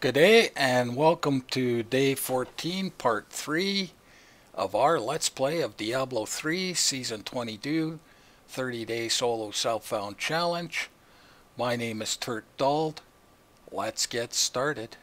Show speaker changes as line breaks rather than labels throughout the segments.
Good day and welcome to day 14, part 3 of our Let's Play of Diablo 3 Season 22 30 Day Solo Self-Found Challenge. My name is Tert Dald. Let's get started.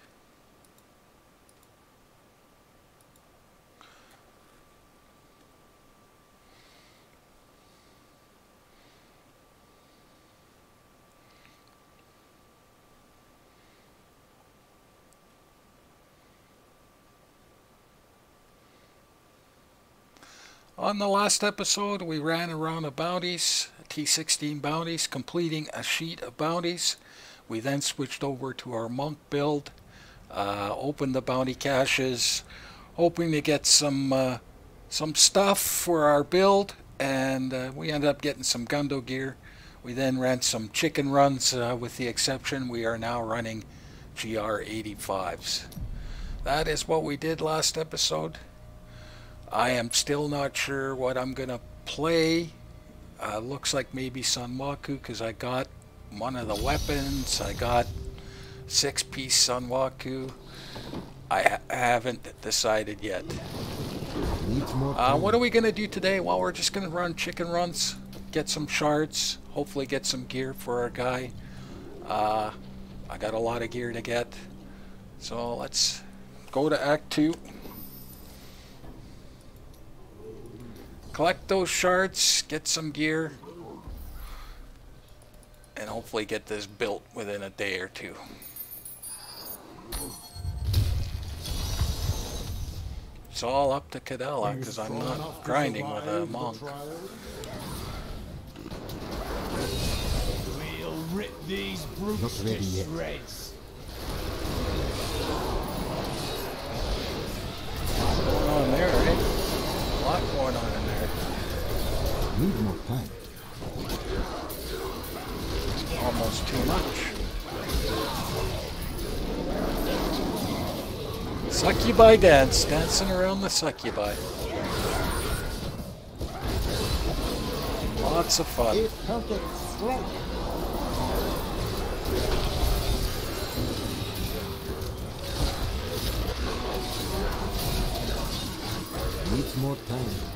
On the last episode, we ran around a bounties, T16 bounties, completing a sheet of bounties. We then switched over to our monk build, uh, opened the bounty caches, hoping to get some uh, some stuff for our build, and uh, we ended up getting some Gungdo gear. We then ran some chicken runs, uh, with the exception we are now running GR85s. That is what we did last episode. I am still not sure what I'm going to play. Uh, looks like maybe Sunwuko because I got one of the weapons. I got six-piece Sunwuko. I ha haven't decided yet. Uh, what are we going to do today? Well, we're just going to run chicken runs, get some shards, hopefully get some gear for our guy. Uh, I got a lot of gear to get. So let's go to Act 2. Collect those shards, get some gear, and hopefully get this built within a day or two. It's all up to Kadala because I'm not grinding with a monk.
We'll rip these brutes to shreds.
What's going on there, eh? A lot going on in.
Need more time.
Almost too much. Succubi dance, dancing around the succubi. Lots of fun.
Perfect strike. Needs more time.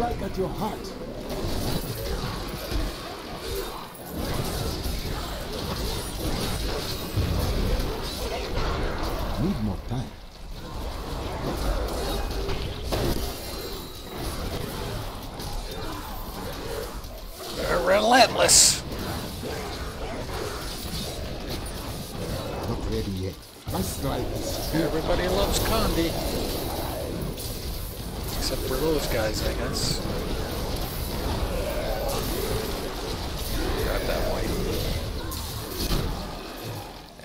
Strike at your heart. Need more time.
They're relentless.
Not ready yet. My strike is.
Everybody loves Condi. Except for those guys, I guess. Grab that white.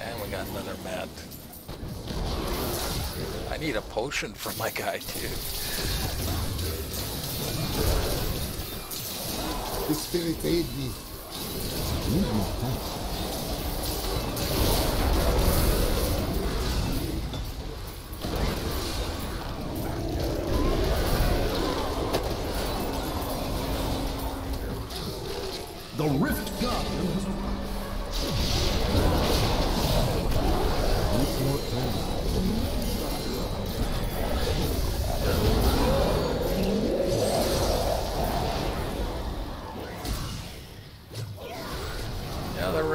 And we got another mat. I need a potion for my guy, too.
The spirit aid me.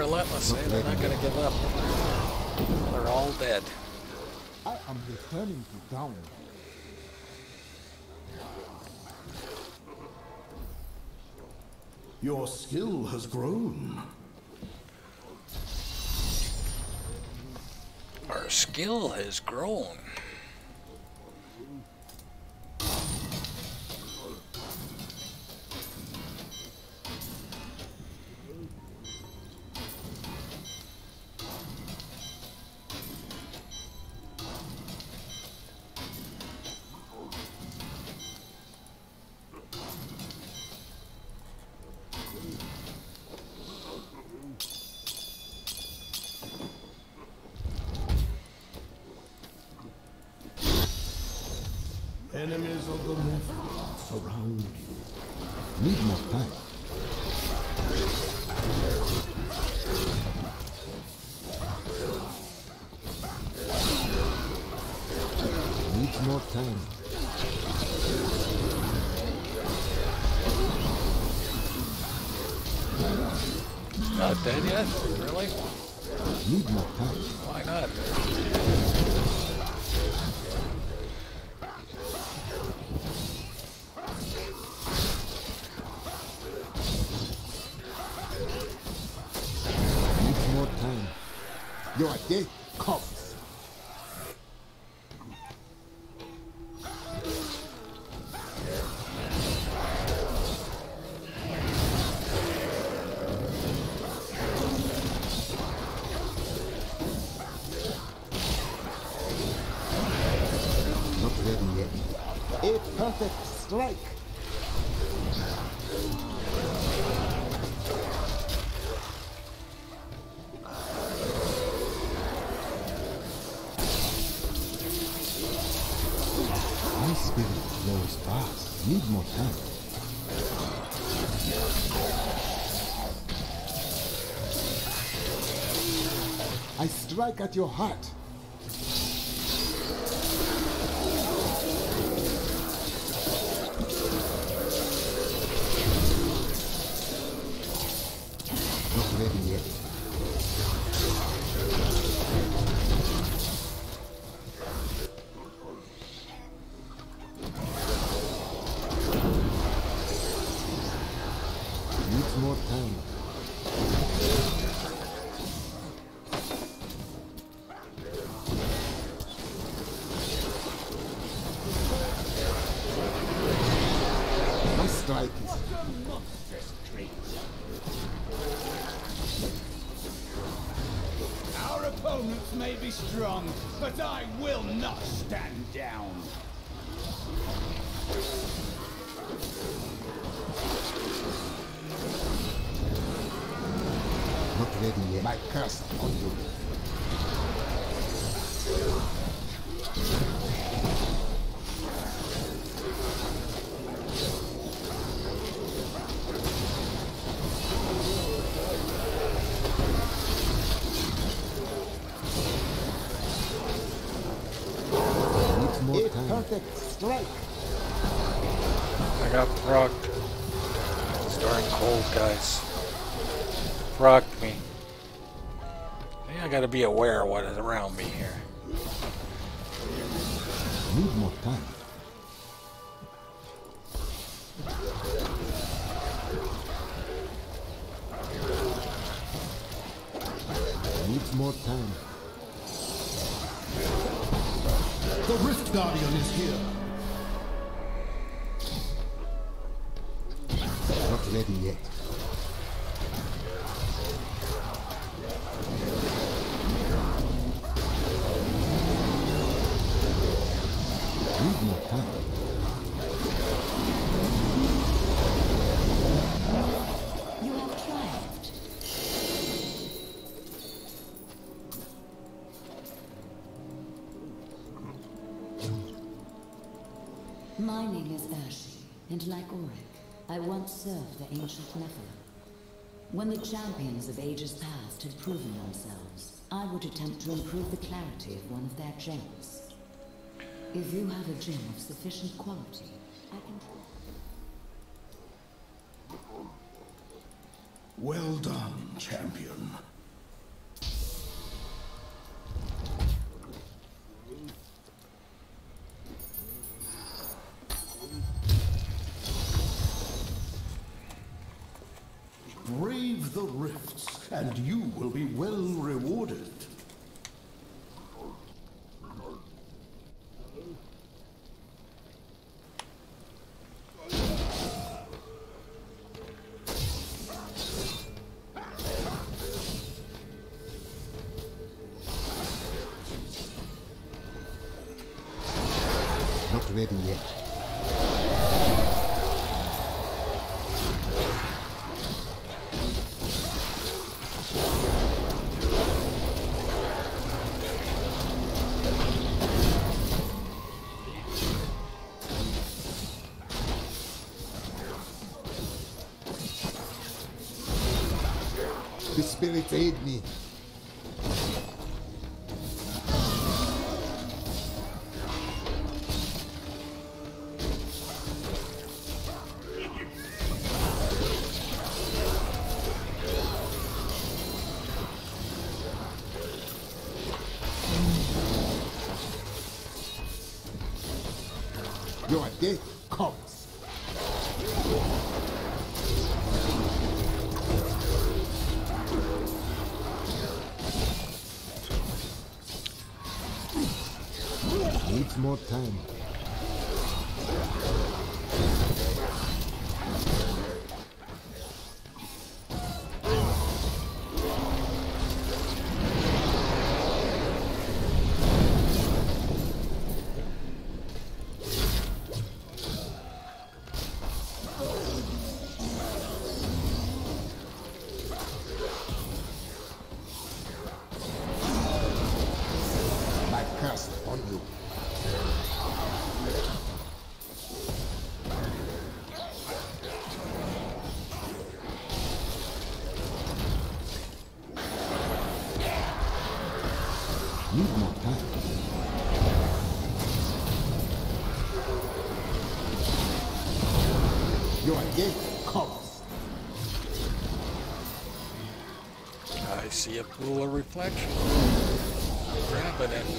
Relentless. eh? They're not going to give up. They're all dead.
I am returning to town.
Your skill has grown.
Our skill has grown.
Strike at your heart.
I
got rocked. It's darn cold, guys. Rocked me. I think I gotta be aware of what is around me here.
Need more time. Needs more time.
The Rift Guardian is here.
Ready yet.
Served the ancient Nephilim. When the champions of ages past had proven themselves, I would attempt to improve the clarity of one of their gems. If you have a gem of sufficient quality, I can...
Well done, champion. The rifts, and you will be well rewarded.
Spirits aid me.
See a pool of reflection. Grabbing it.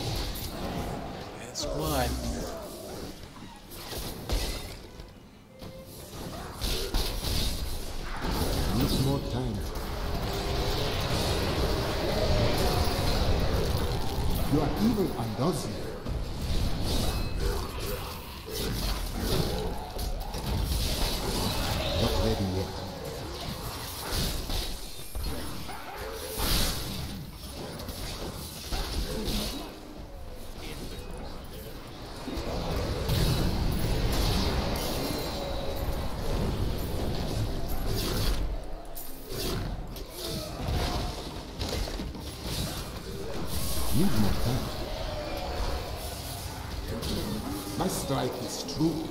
Need more time. My strike is true.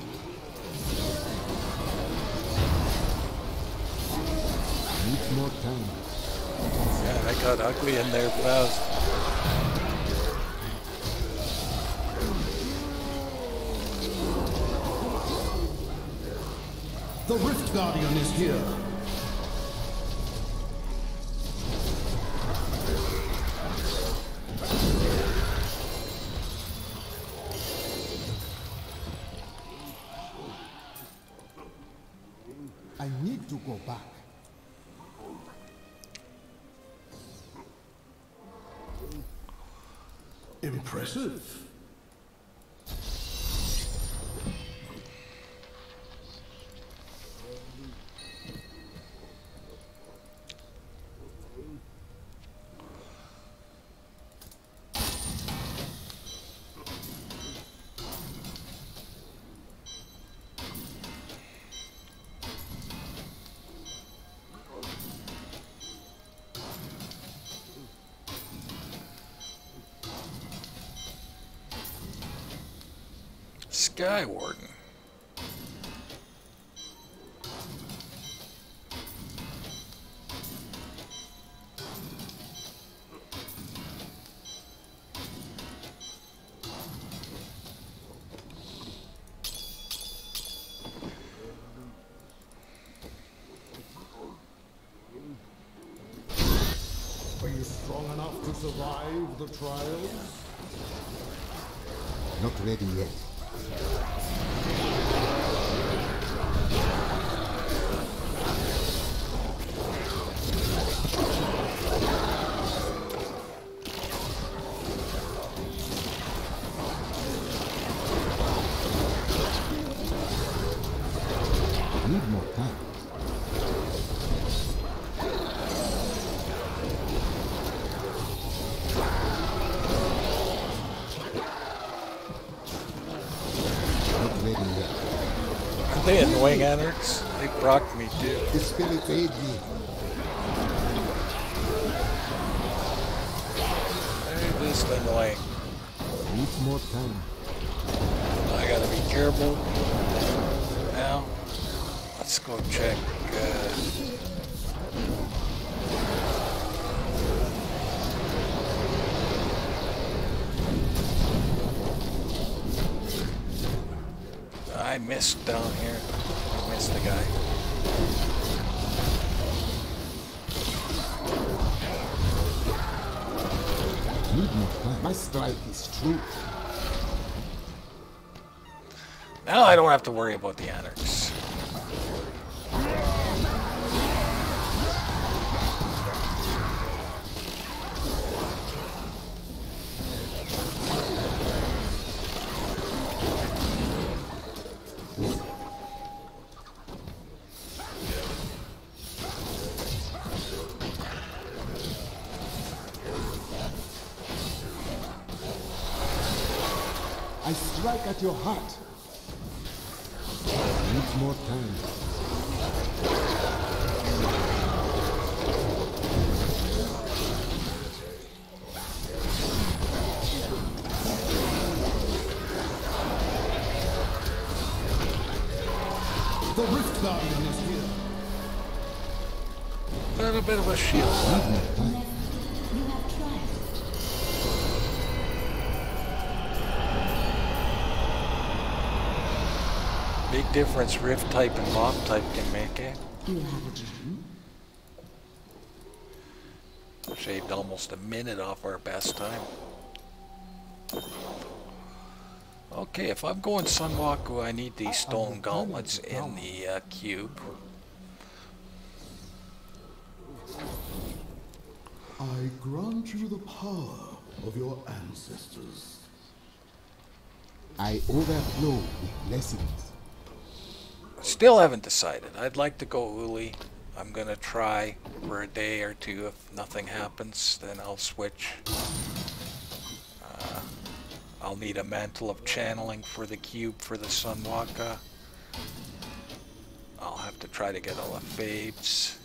Need more time.
Yeah, I got ugly in there fast.
The Rift Guardian is here.
Sky Warden.
Are you strong enough to survive the trials?
Not ready yet.
Annoying anarchs? They proc me too.
The spirits aid me.
They're just annoying.
Needs more time.
I gotta be careful. Now, let's go check.
More time. My strike is true.
Now I don't have to worry about the anarchs. Big difference Rift type and Mob type can make, eh?
You have a dream.
Shaved almost a minute off our best time. Okay, if I'm going Sunwuko, I need these stone gauntlets in the uh, cube.
I grant you the power of your ancestors.
I overflow with blessings.
Still haven't decided. I'd like to go Uli. I'm gonna try for a day or two. If nothing happens, then I'll switch. Uh, I'll need a mantle of channeling for the cube for the Sunwuko. I'll have to try to get all the faves.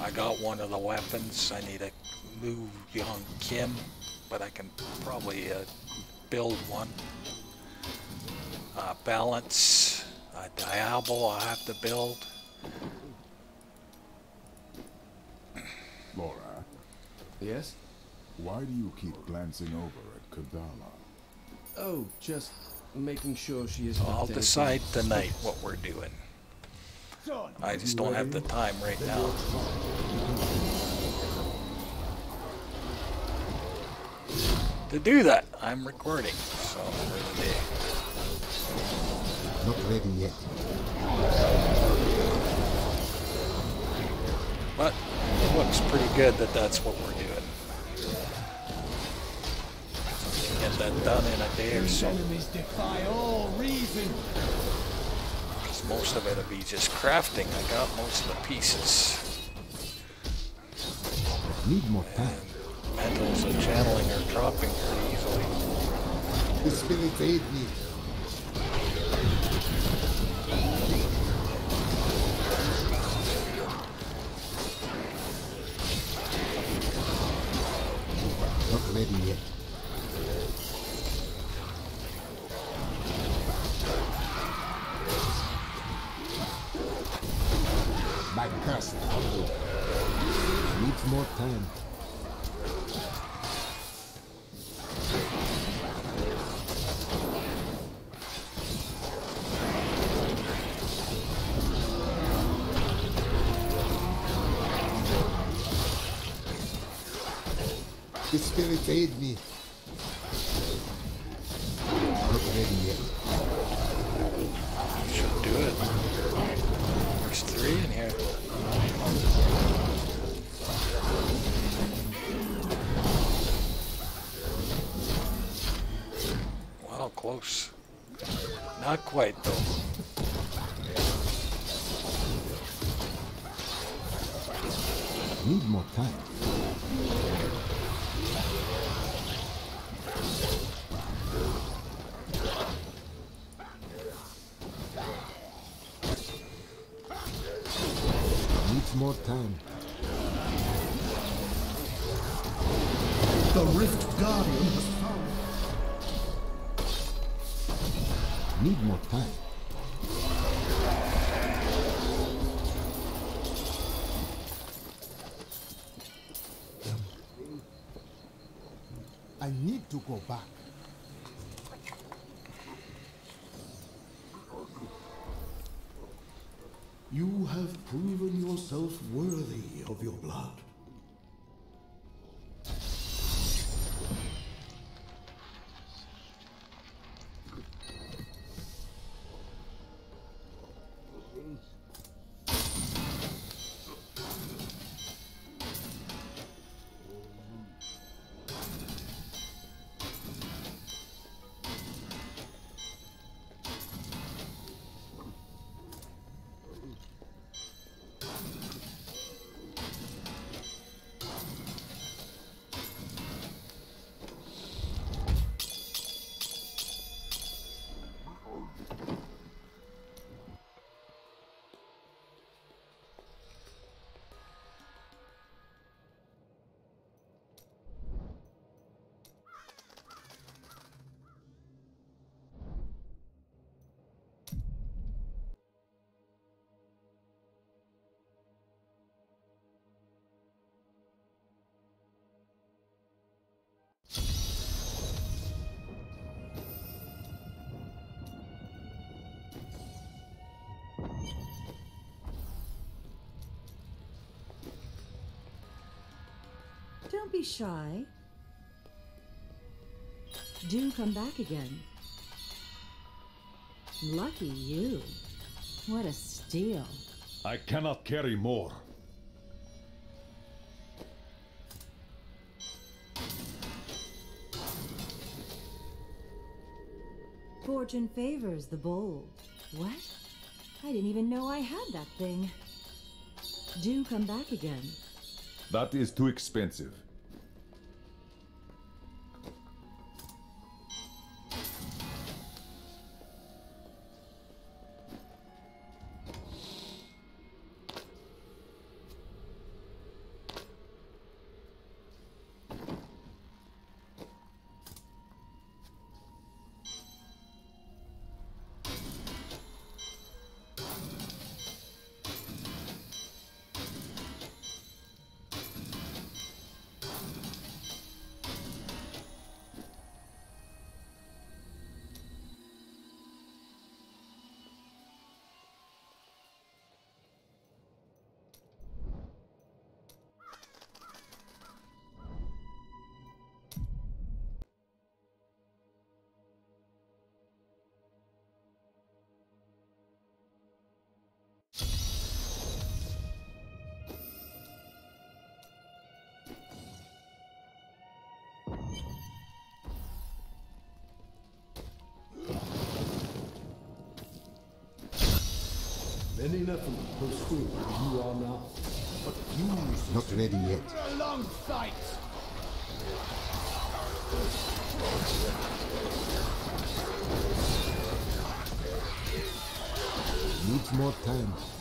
I got one of the weapons. I need a Mu Young Kim, but I can probably uh, build one. Uh, balance. A Diablo I have to build.
Laura,
Yes?
why do you keep glancing over at Kadala?
Oh, just making sure she isn't.
I'll
up
decide
anything.
tonight what we're doing. I just don't have the time right now. To do that, I'm recording. So for the day.
Not ready yet.
But it looks pretty good that that's what we're doing. Get that done in a day or so.
enemies defy all reason.
'cause most of it'll be just crafting. I got most of the pieces.
Need more time.
And metals and channeling are dropping pretty easily.
The spirit aid me. Not ready go back.
You have proven yourself worthy of your blood.
Don't be shy. Do come back again. Lucky you. What a steal.
I cannot carry more.
Fortune favors the bold. What? I didn't even know I had that thing. Do come back again.
That is too expensive.
Not ready yet. Needs more time.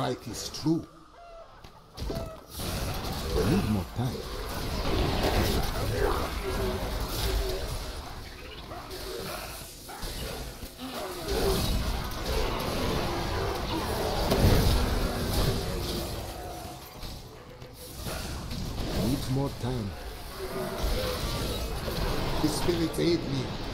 Strike is true. Need more time. More time. The spirit aid me.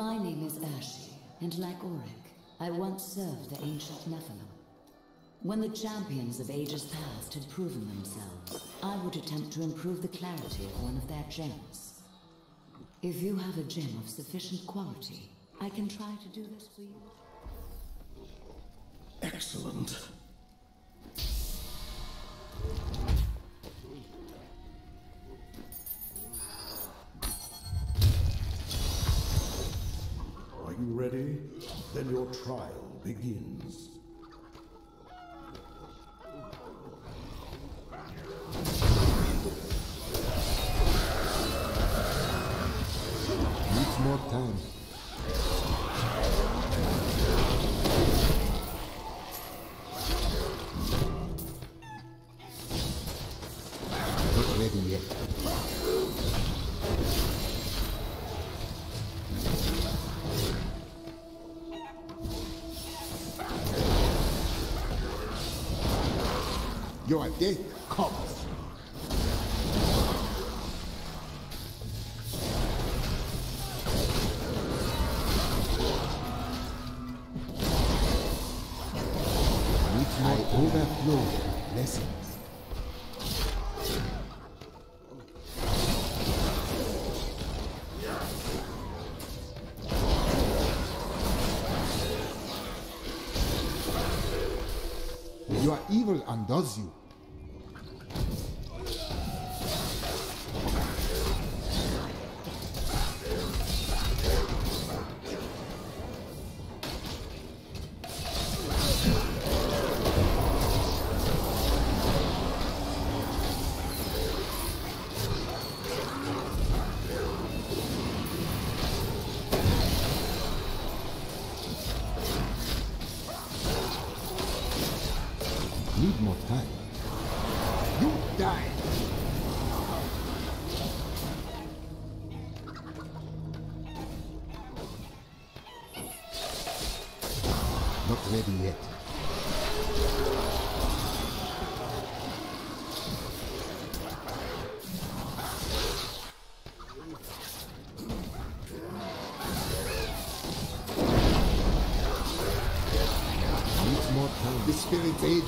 My name is Urshi, and like Orek, I once served the ancient Nephilim. When the champions of ages past had proven themselves, I would attempt to improve the clarity of one of their gems. If you have a gem of sufficient quality, I can try to do this for you.
Excellent. Ready? Then your trial begins.
Needs more time. Evil Me.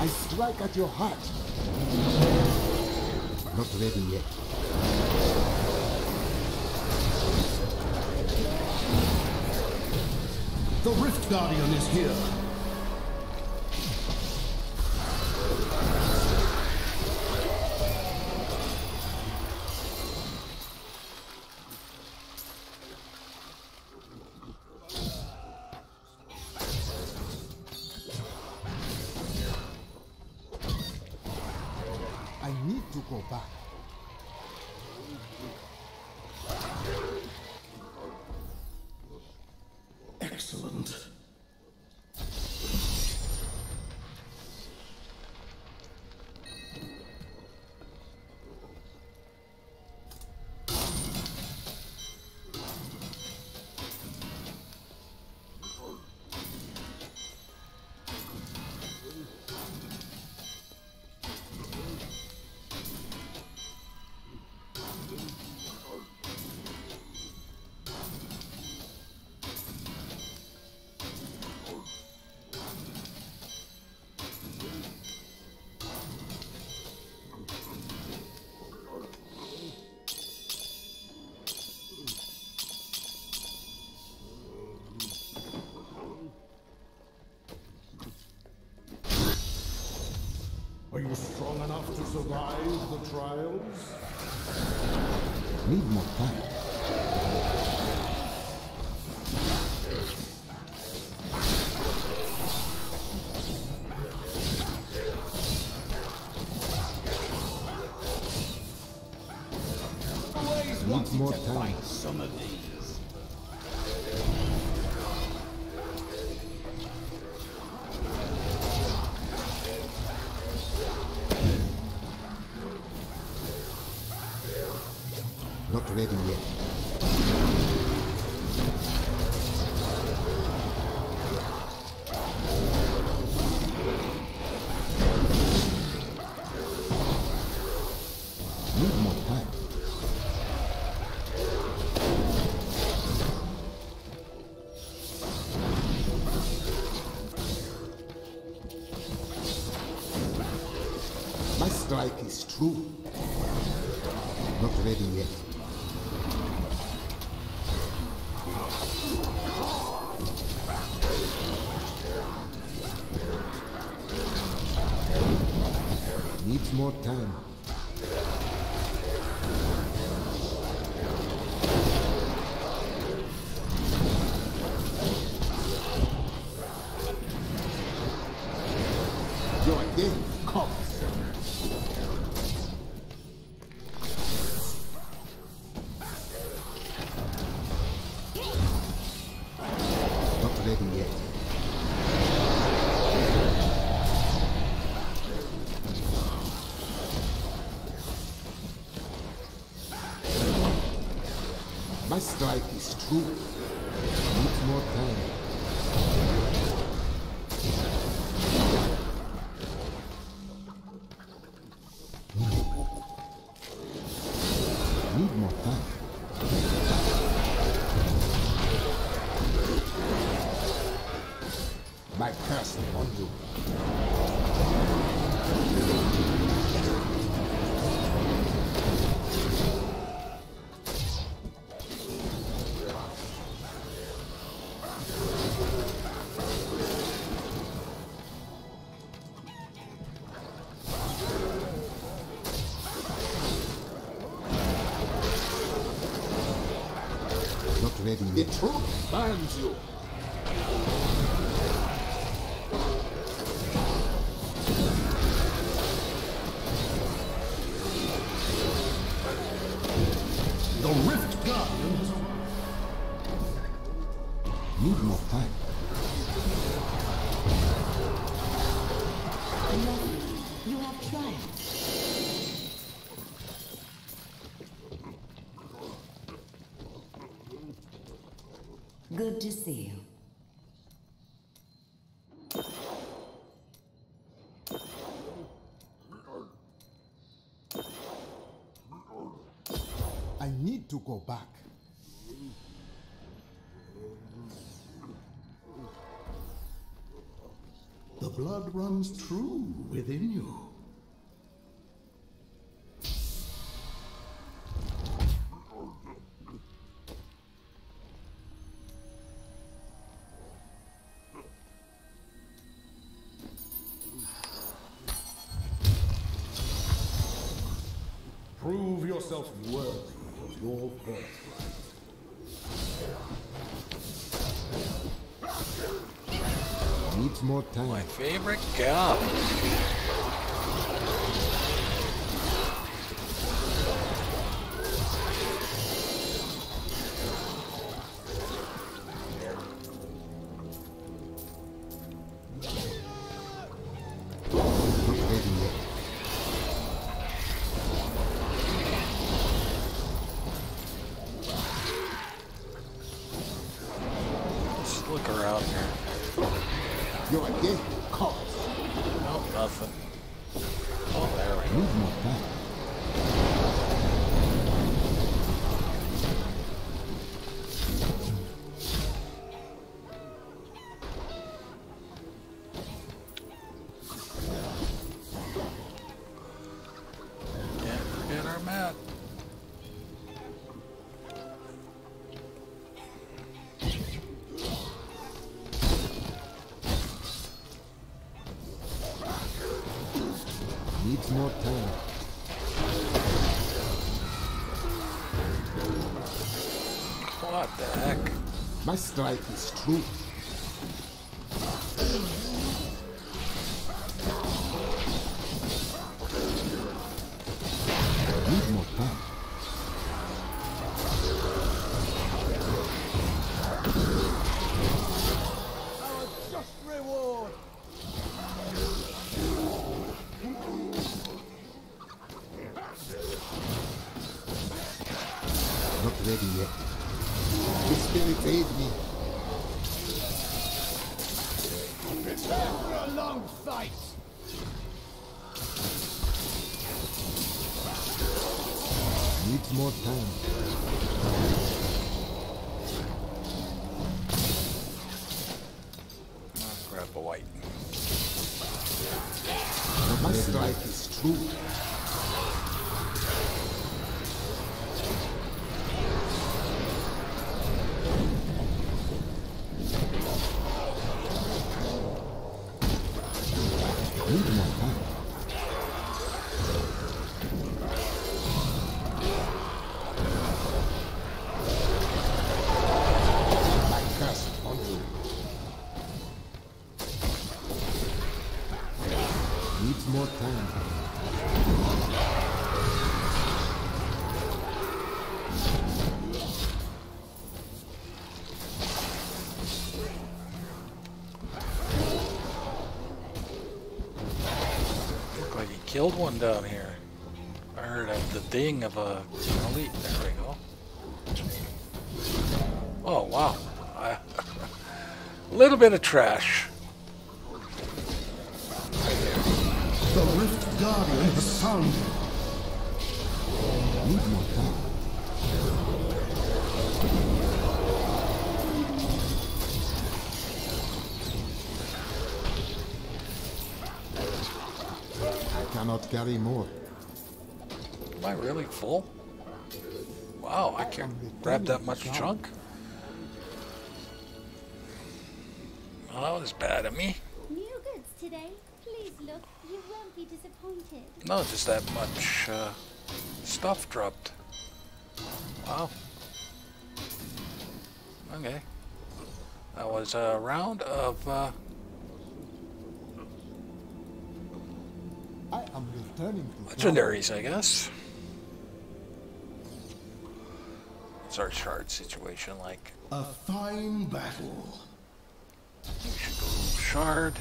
I strike at your heart. Not ready yet.
The Rift Guardian is here.
I need to go back.
Survive the trials?
Need more time. time. strike is true. Truth binds you.
Good to see you.
I need to go back.
The blood runs true within you. yourself worthy of your birthright.
Needs more time.
My favorite
guy. strike is true.
Killed one down here. I heard of the ding of a elite. There we go. Oh wow. A little bit of trash.
Cannot carry more.
Am I really full? Wow, I can't grab that much junk. Well, that was bad of me.
New goods today. Please look. You won't be disappointed.
No, just that much uh, stuff dropped. Wow. Okay. That was a round of uh,
I am returning to
legendaries, I guess. It's our shard situation like?
A fine battle.
Shard.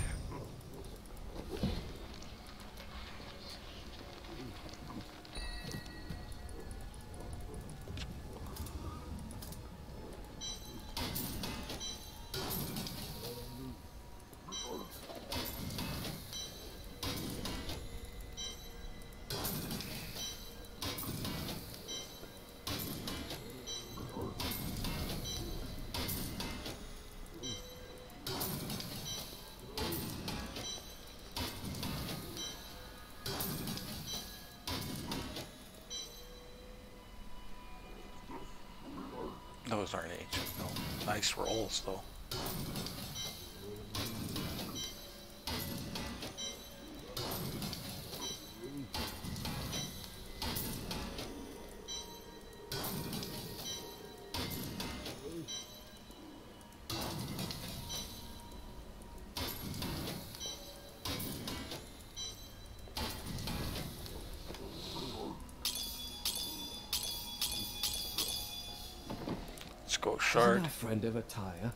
Our friend ever tire?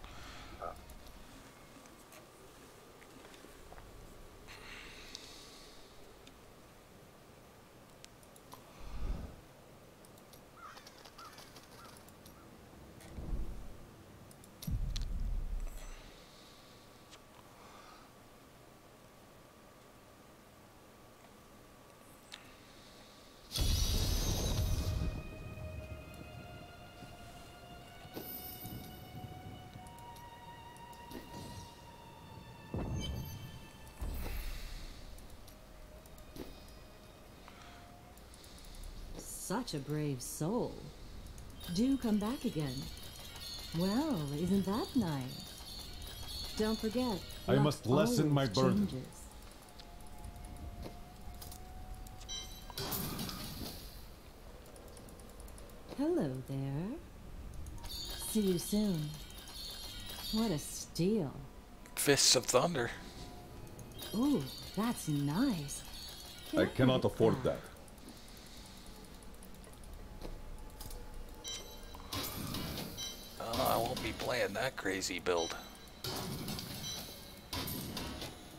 Such a brave soul. Do come back again. Well, isn't that nice? Don't forget.
I must lessen my
always
burden.
changes. Hello there. See you soon. What a steal.
Fists of Thunder.
Ooh, that's nice. Can
I
have
cannot afford
back?
that.
That crazy build.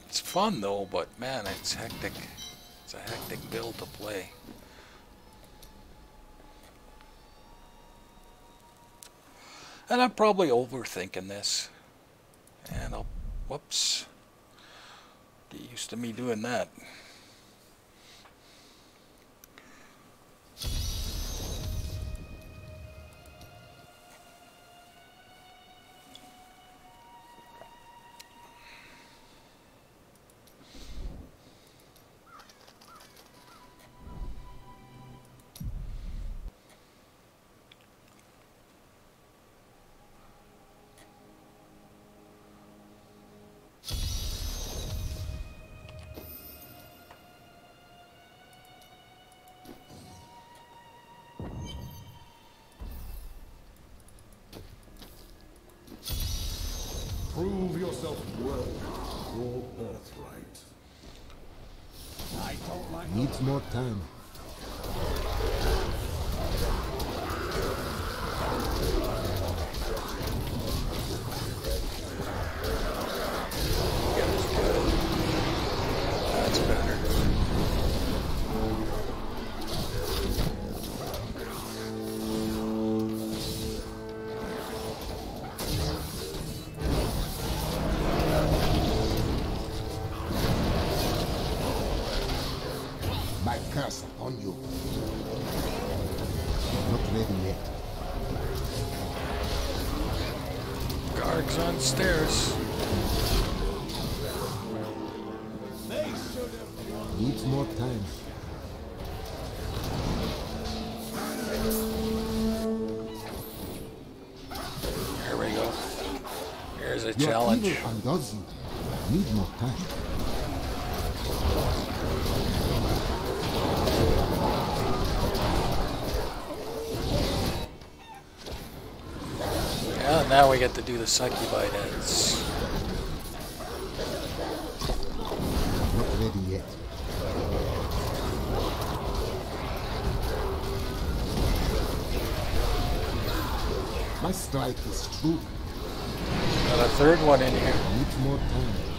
It's fun though, but man, it's hectic. It's a hectic build to play. And I'm probably overthinking this. And I'll, whoops. Get used to me doing that.
Of your birthright.
I don't like
Needs more time. Evil. Need more time.
Yeah, now we get to do the succubi dance.
Not ready yet. My strike is true.
Got a third one in here.
More time.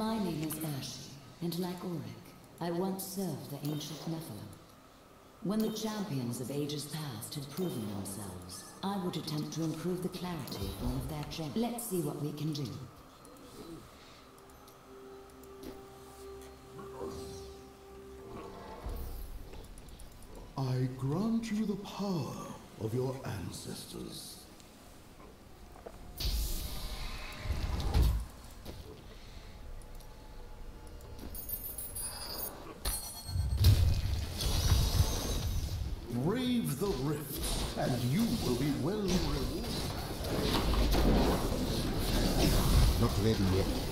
My
name is Urshi, and like Orek, I once served the ancient Nephilim. When the champions of ages past had proven themselves, I would attempt to improve the clarity of one of their gems. Let's see what we can do.
I grant you the power of your ancestors. And you will be well rewarded.
Not ready yet.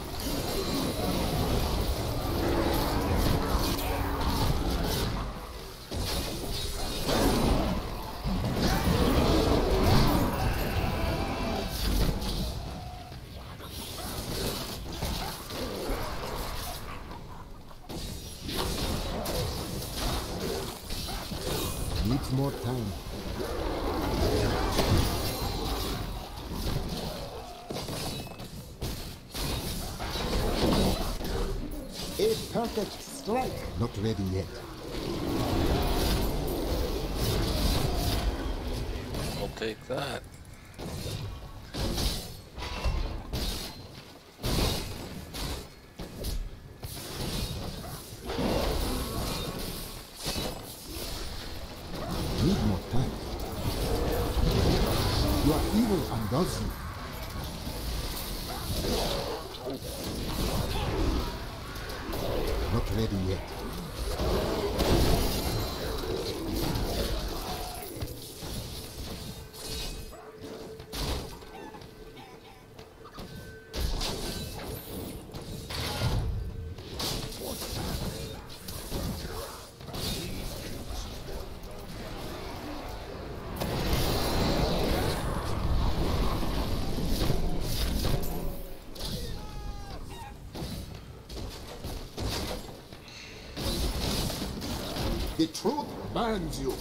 Strike. Not ready yet.
I'll take that.
Truth you.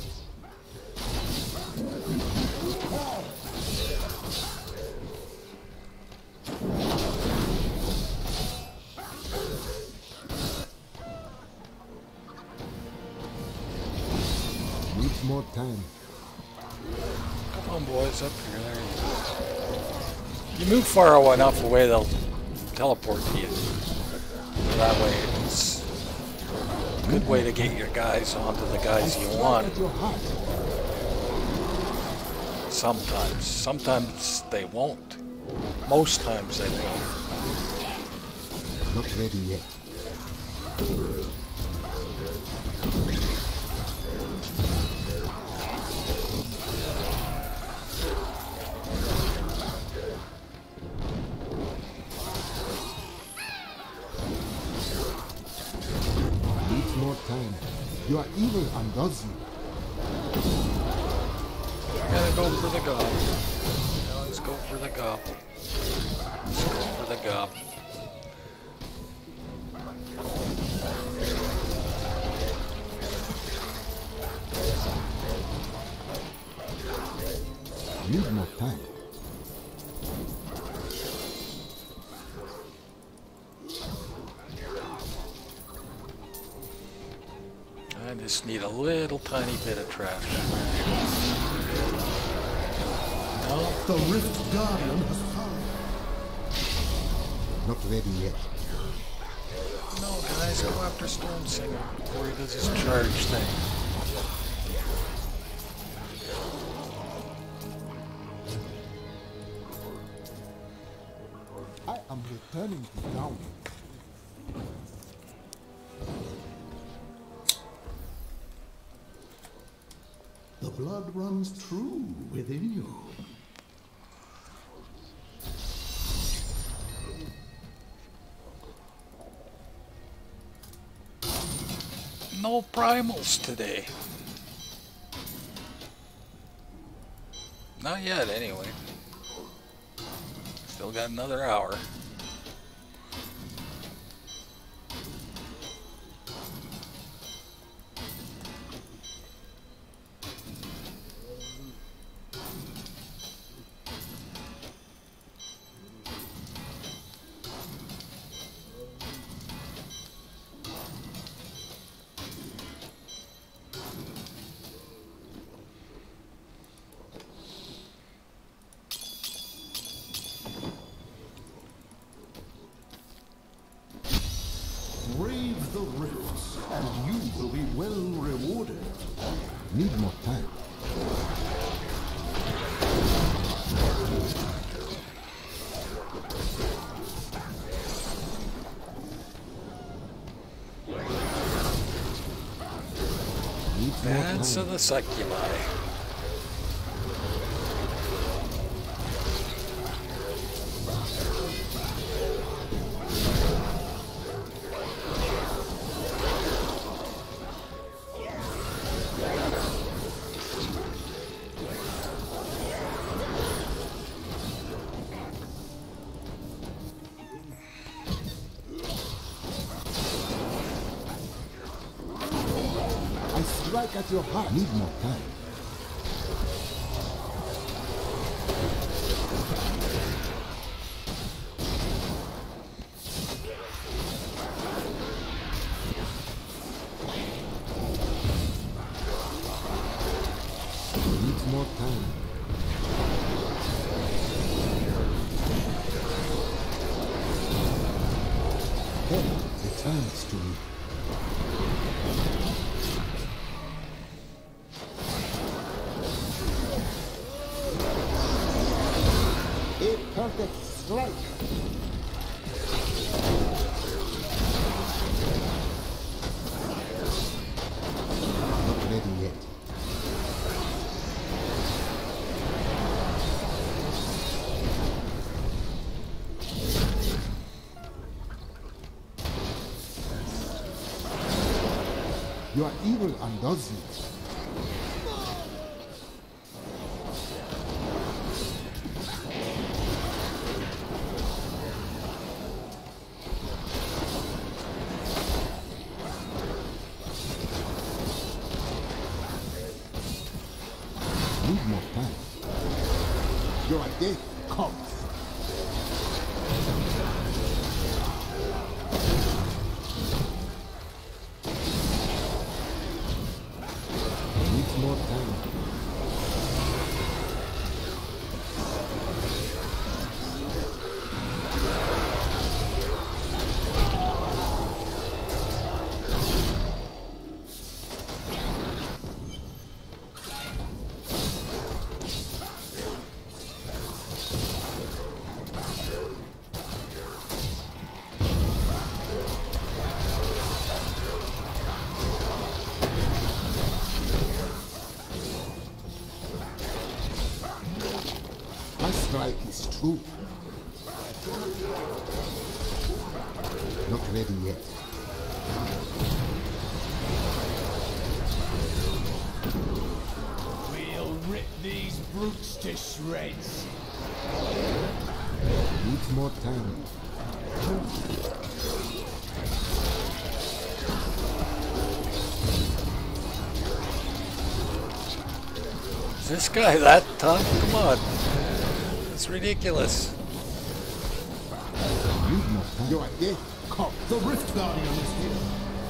Needs more time.
Come on, boys, up here. There you. You move far enough away, they'll teleport to you. That way, way to get your guys onto the guys you want. Sometimes. Sometimes they won't. Most times they will.
Not ready yet.
Trash. No,
The Rift Guardian has fallen.
Not ready yet.
no, guys, go after Storm Singer before he does his charge thing.
True within you.
No primals today. Not yet, anyway. Still got another hour. Succubi.
Evil
this guy that tough? Come on. It's ridiculous.
Here.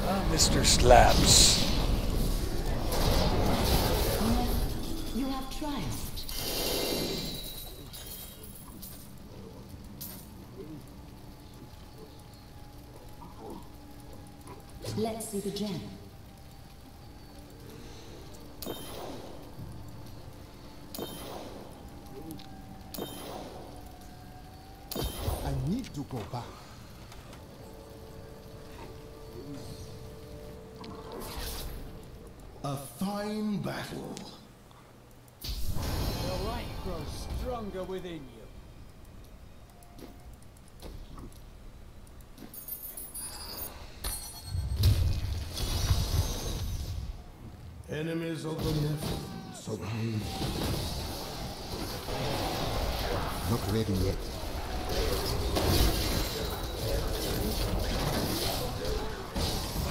Ah, Mr. Slaps.
You have triumphed. Let's see the gem.
I need to go back.
A fine battle.
The light grows stronger within you.
Enemies of the Nephilim surround.
Not ready yet.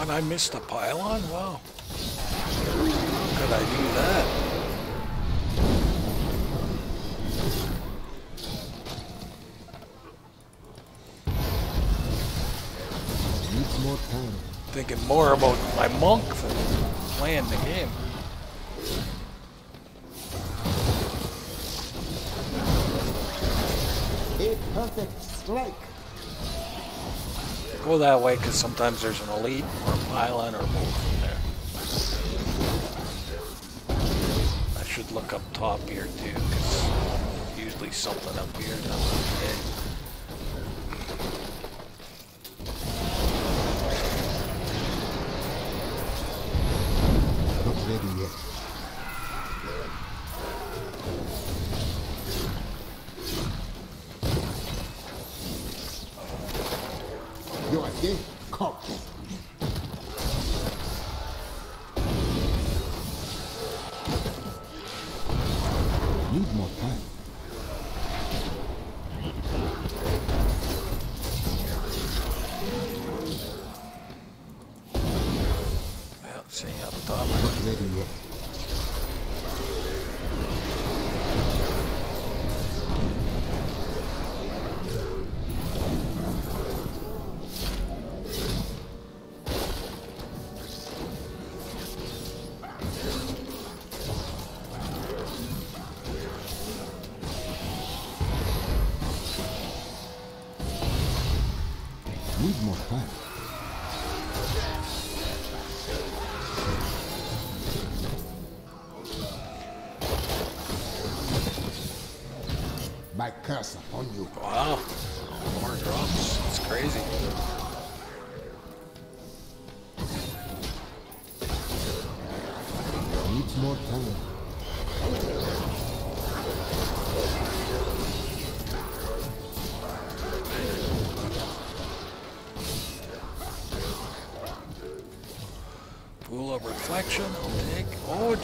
And I missed a pylon? Wow. How could I do that?
More time.
Thinking more about my monk than playing the game.
A perfect strike.
Go that way because sometimes there's an elite or a pylon or both there. I should look up top here too because usually something up here doesn't.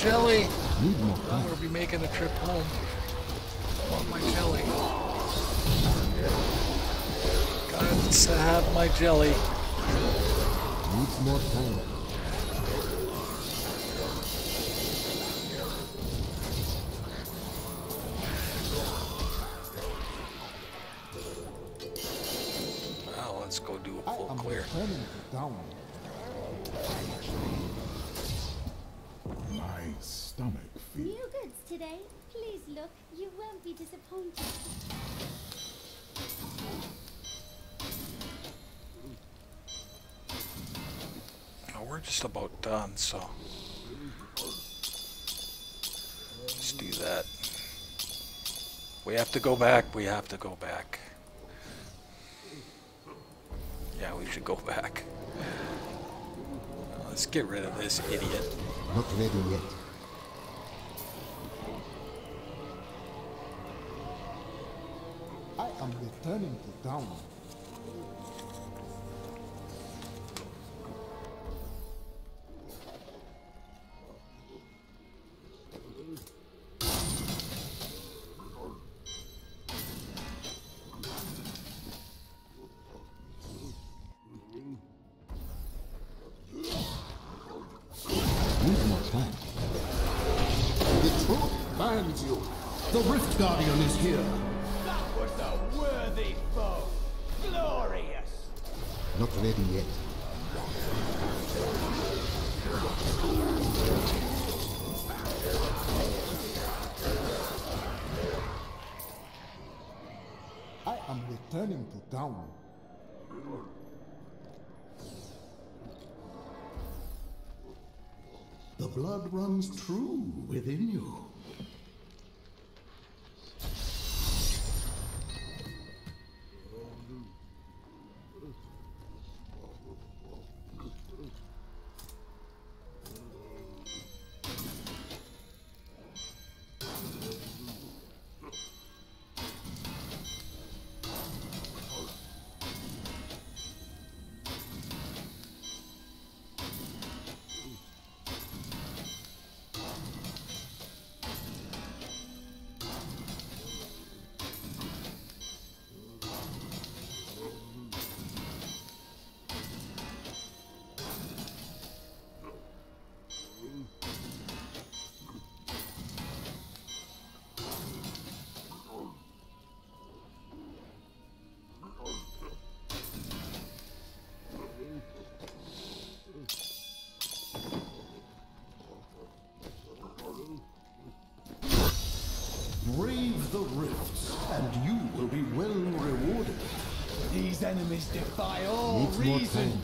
Jelly.
Need more
I'm gonna be making a trip home. I Want my jelly. Got to have my jelly. Just about done, so let's do that. We have to go back. We have to go back. Yeah, we should go back. Let's get rid of this idiot.
Not ready yet. I am returning to down.
Guardian is here.
That was a worthy foe. Glorious.
Not ready yet. I am returning to town.
The blood runs true within you.
Enemies defy all reason.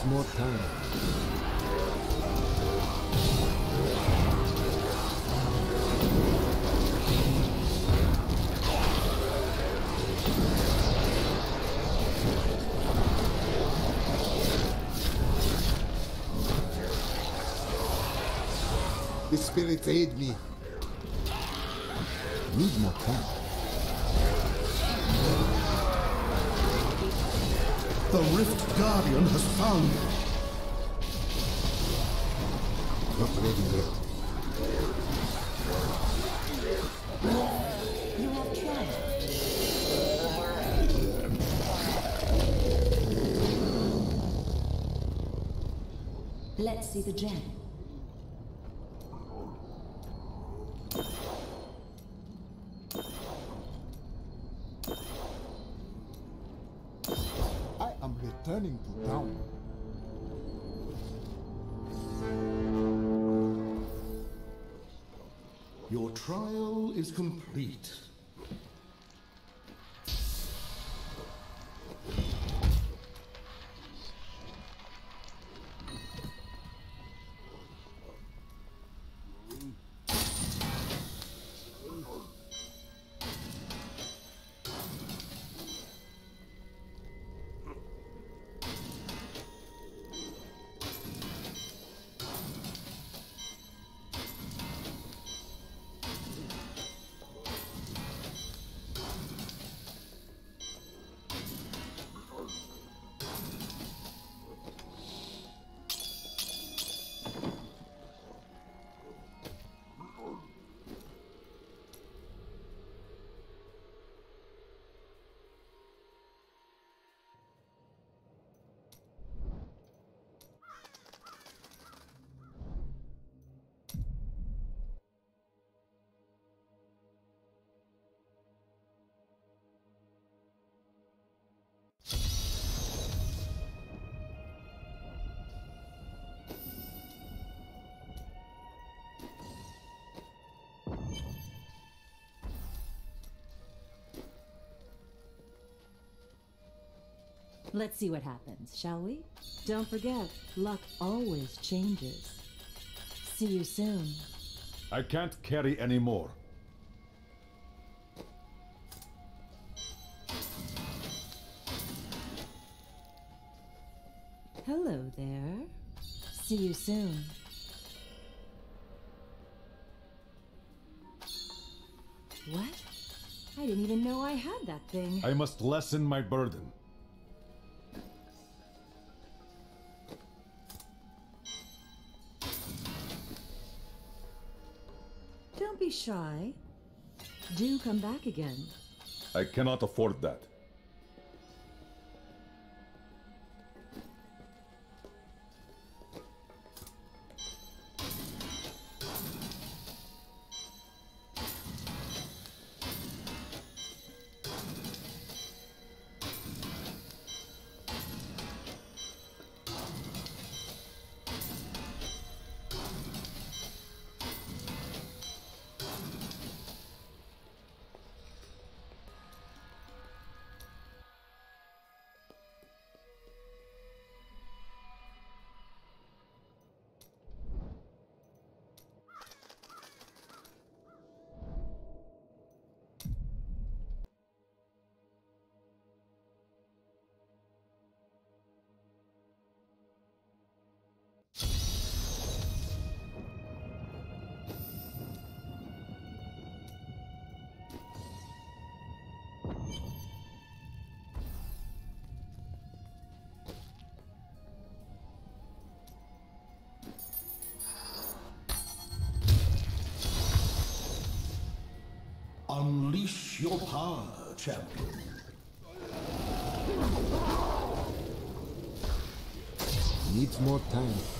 Needs more time.
The spirits aid me.
Need more time.
The Rift Guardian has found it.
You have triumphed. Let's see the gem.
I am to town.
Your trial is complete.
Let's see what happens, shall we? Don't forget, luck always changes. See you soon.
I can't carry any more.
Hello there. See you soon. What? I didn't even know I had that thing.
I must lessen my burden.
Shy. Do come back again.
I cannot afford that.
Unleash your power, champion.
Needs more time.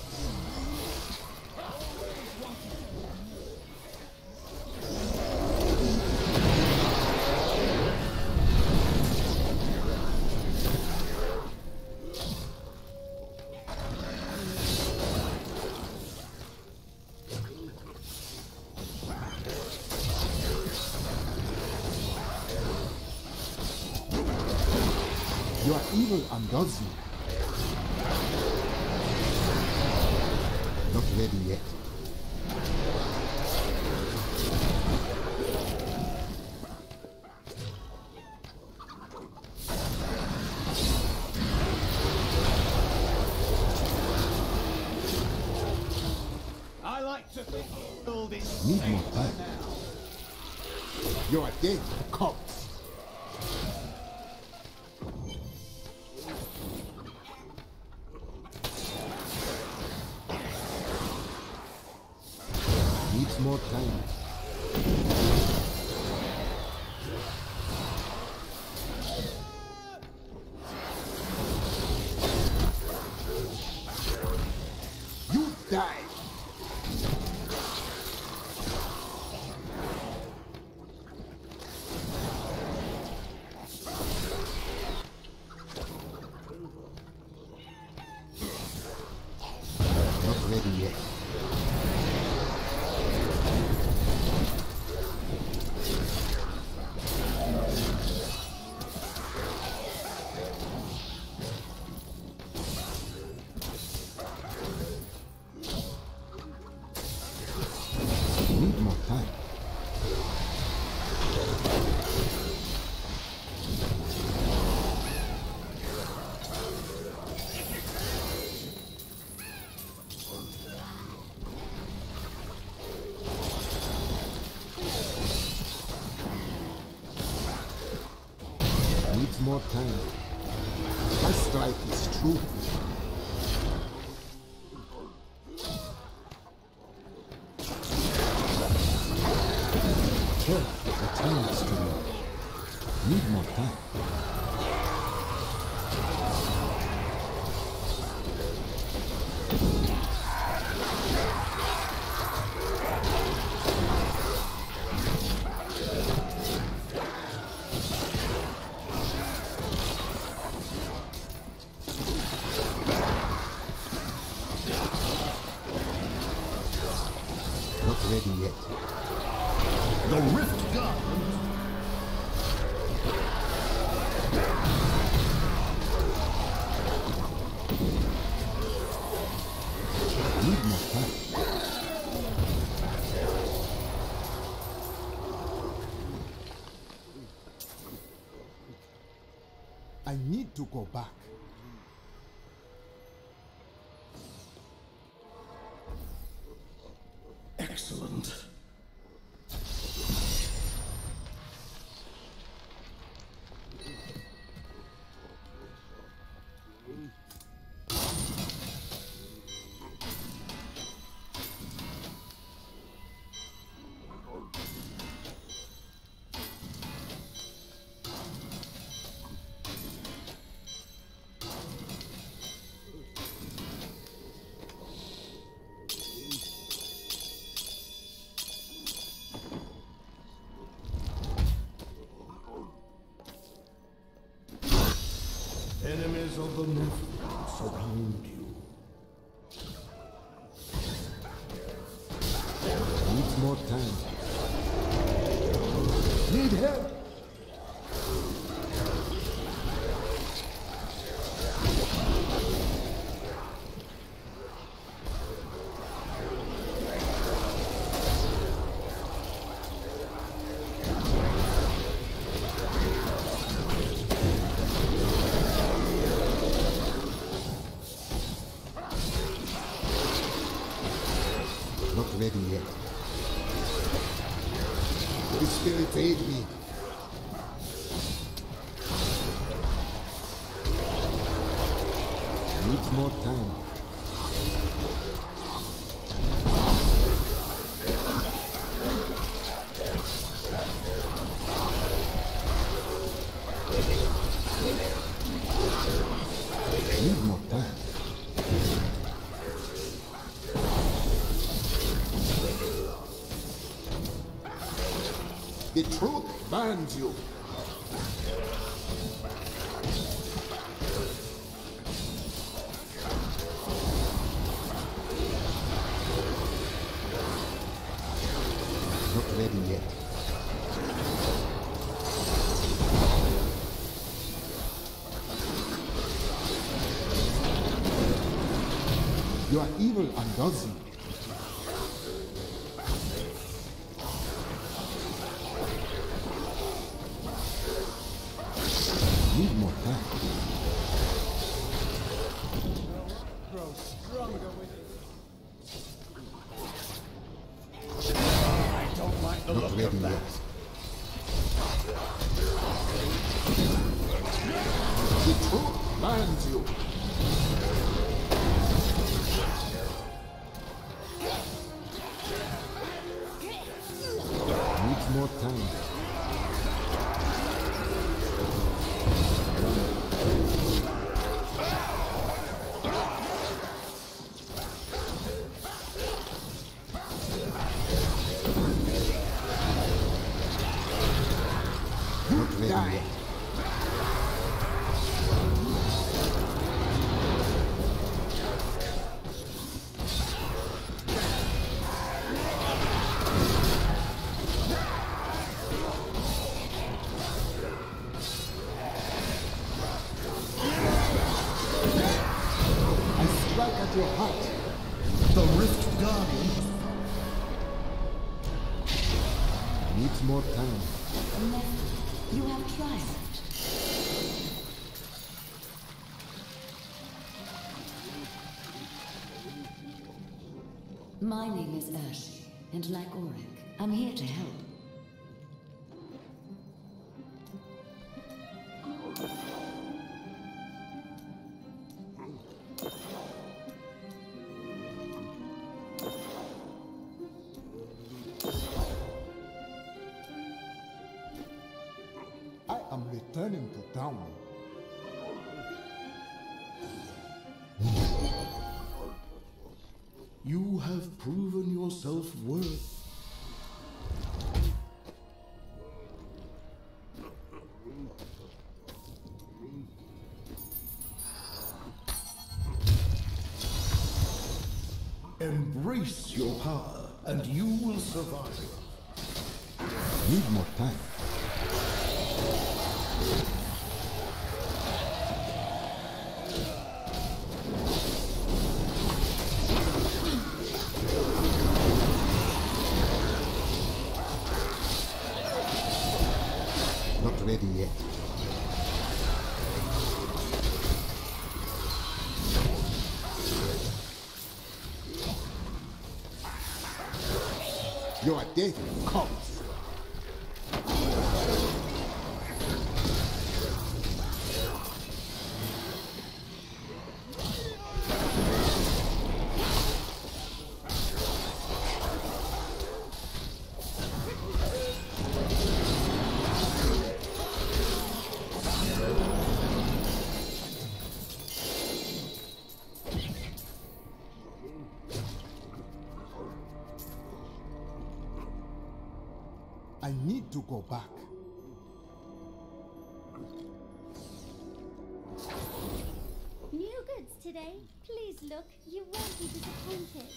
To
go back.
Of the Northland you.
Not ready yet.
Your evil and you.
And like Auric, I'm here to help.
I am returning to town.
You have proven yourself worth. Your
death comes.
Please look. You won't be disappointed.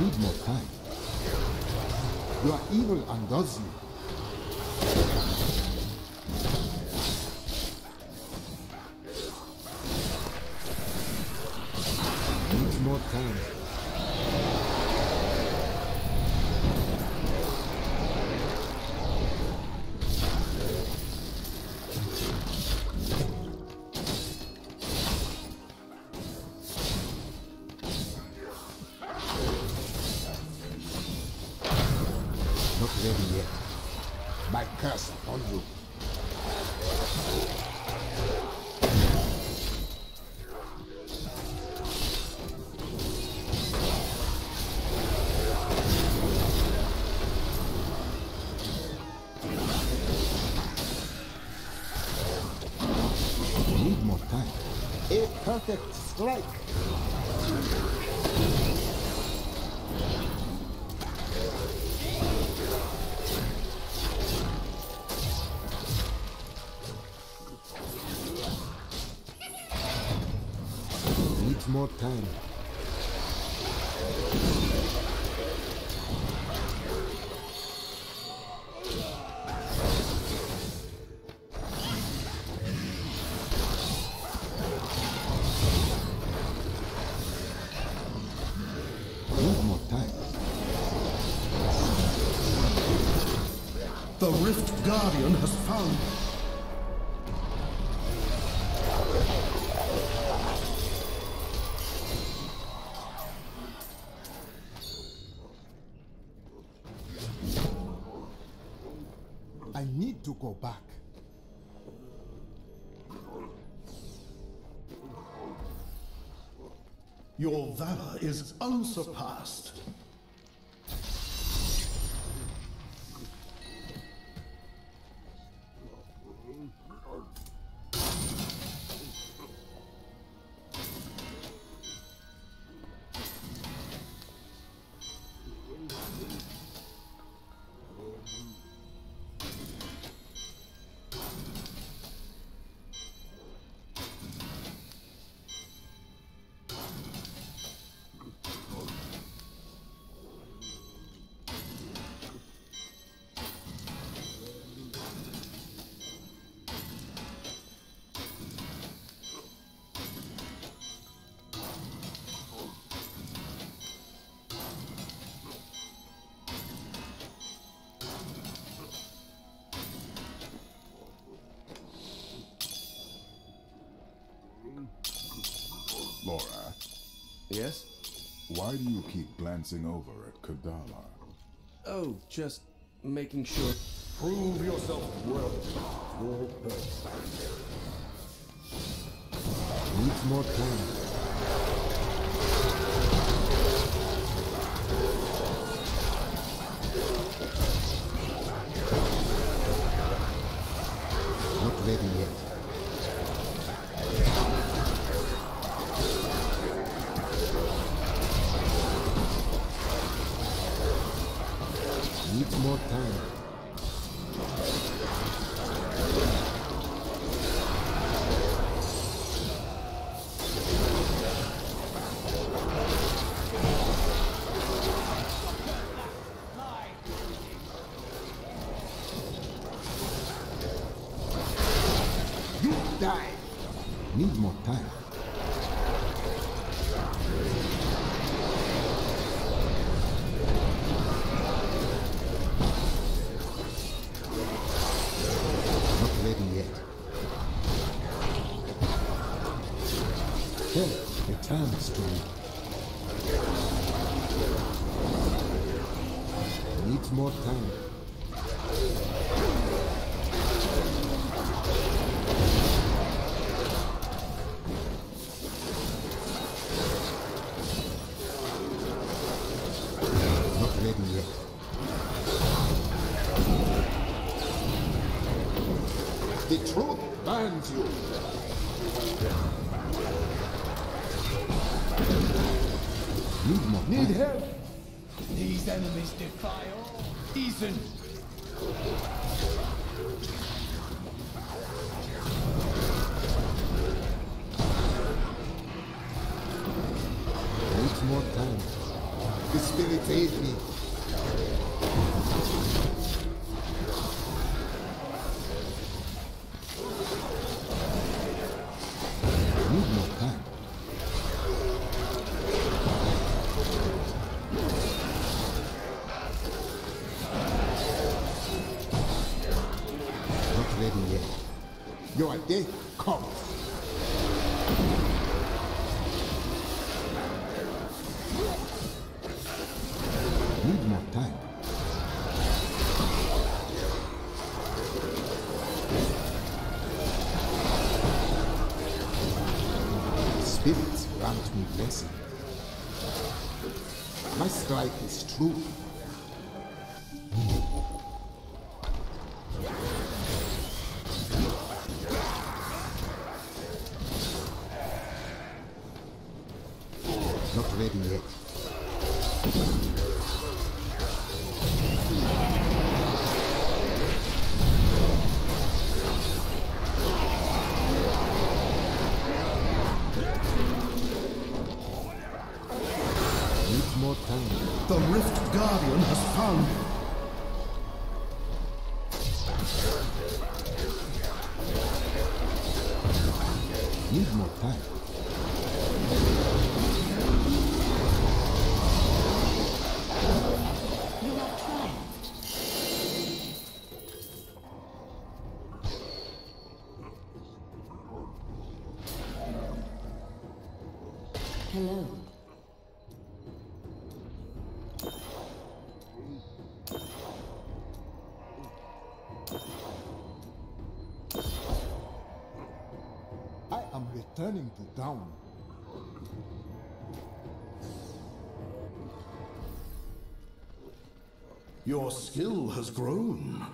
Need more time. Your evil undoes you.
like. Guardian has found
I need to go back.
Your valor is unsurpassed.
Uh,
yes?
Why do you keep glancing over at Kadala?
Oh, just making sure.
Prove yourself worthy. Your
more time. Brasil. The
Rift Guardian has found
Hello.
I am returning to town.
Your skill has grown.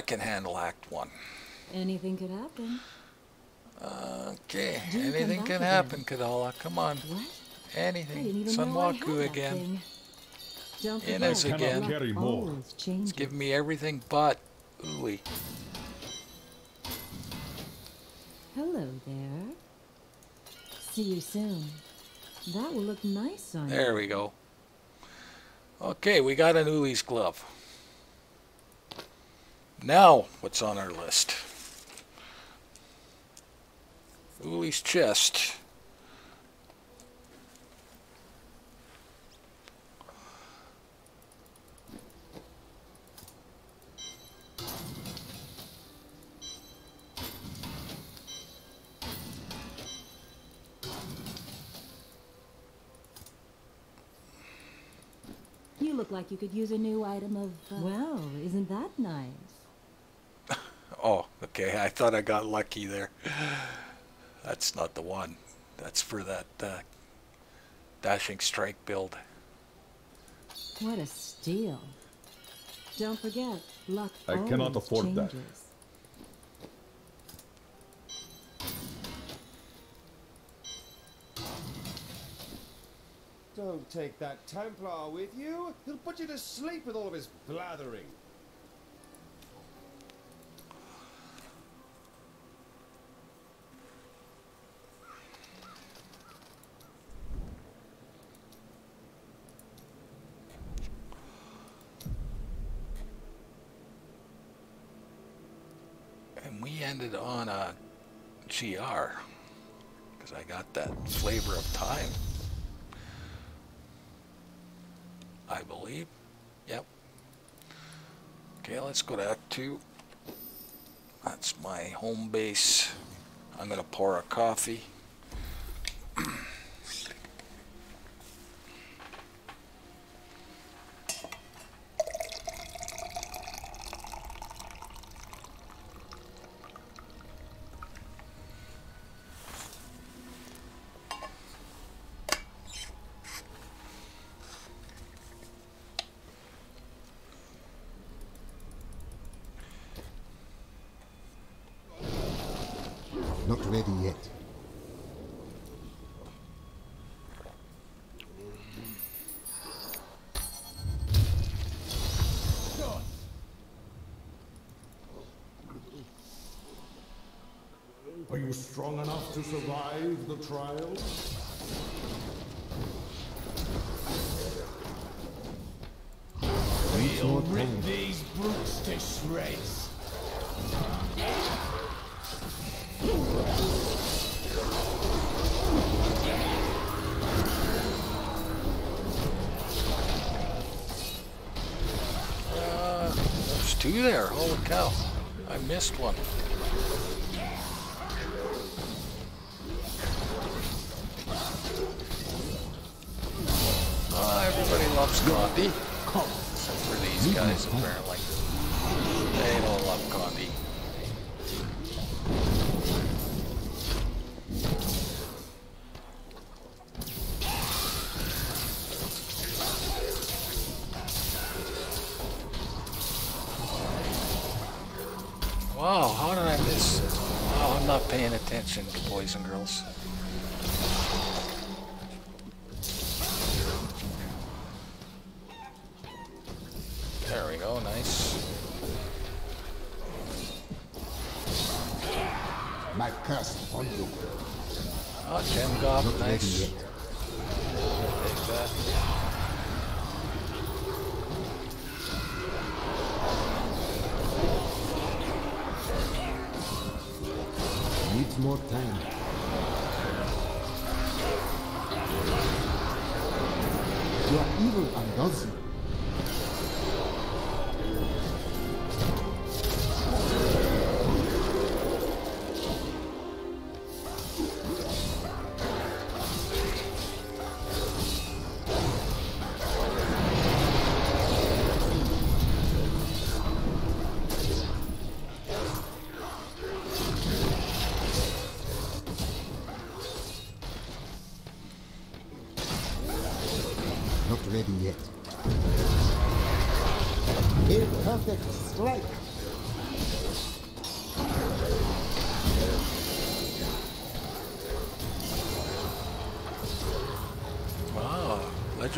I can handle Act 1.
Anything could happen.
Okay,
Do come
anything
back
can
again.
happen, Kadala. Come on.
What?
Anything.
didn't even know I had Sunwuko
again.
thing. Don't
In
forget,
us again.
luck
Carry more.
always changes.
Me everything but Uli.
Hello there. See you soon. That will look nice on you.
There we go. Okay, we got an Uli's glove. Now, what's on our list? Uli's chest.
you. You look like you could use a new item of. Uh... Well, isn't that nice?
Okay. I thought I got lucky there. That's not the one. That's for that uh, dashing strike build.
What a steal. Don't forget, luck
I cannot
always
afford that.
Don't take that Templar with you. He'll put you to sleep with all of his blathering.
And we ended on a GR. Because I got that flavor of time. I believe. Yep. Okay, let's go to Act 2. That's my home base. I'm going to pour a coffee.
you strong enough to survive the trial?
We'll rip these brutes to shreds.
Uh, there's two there. Holy cow. I missed one. Apparently. They don't love Gandhi. Wow, how did I miss? Oh, I'm not paying attention, to boys and girls.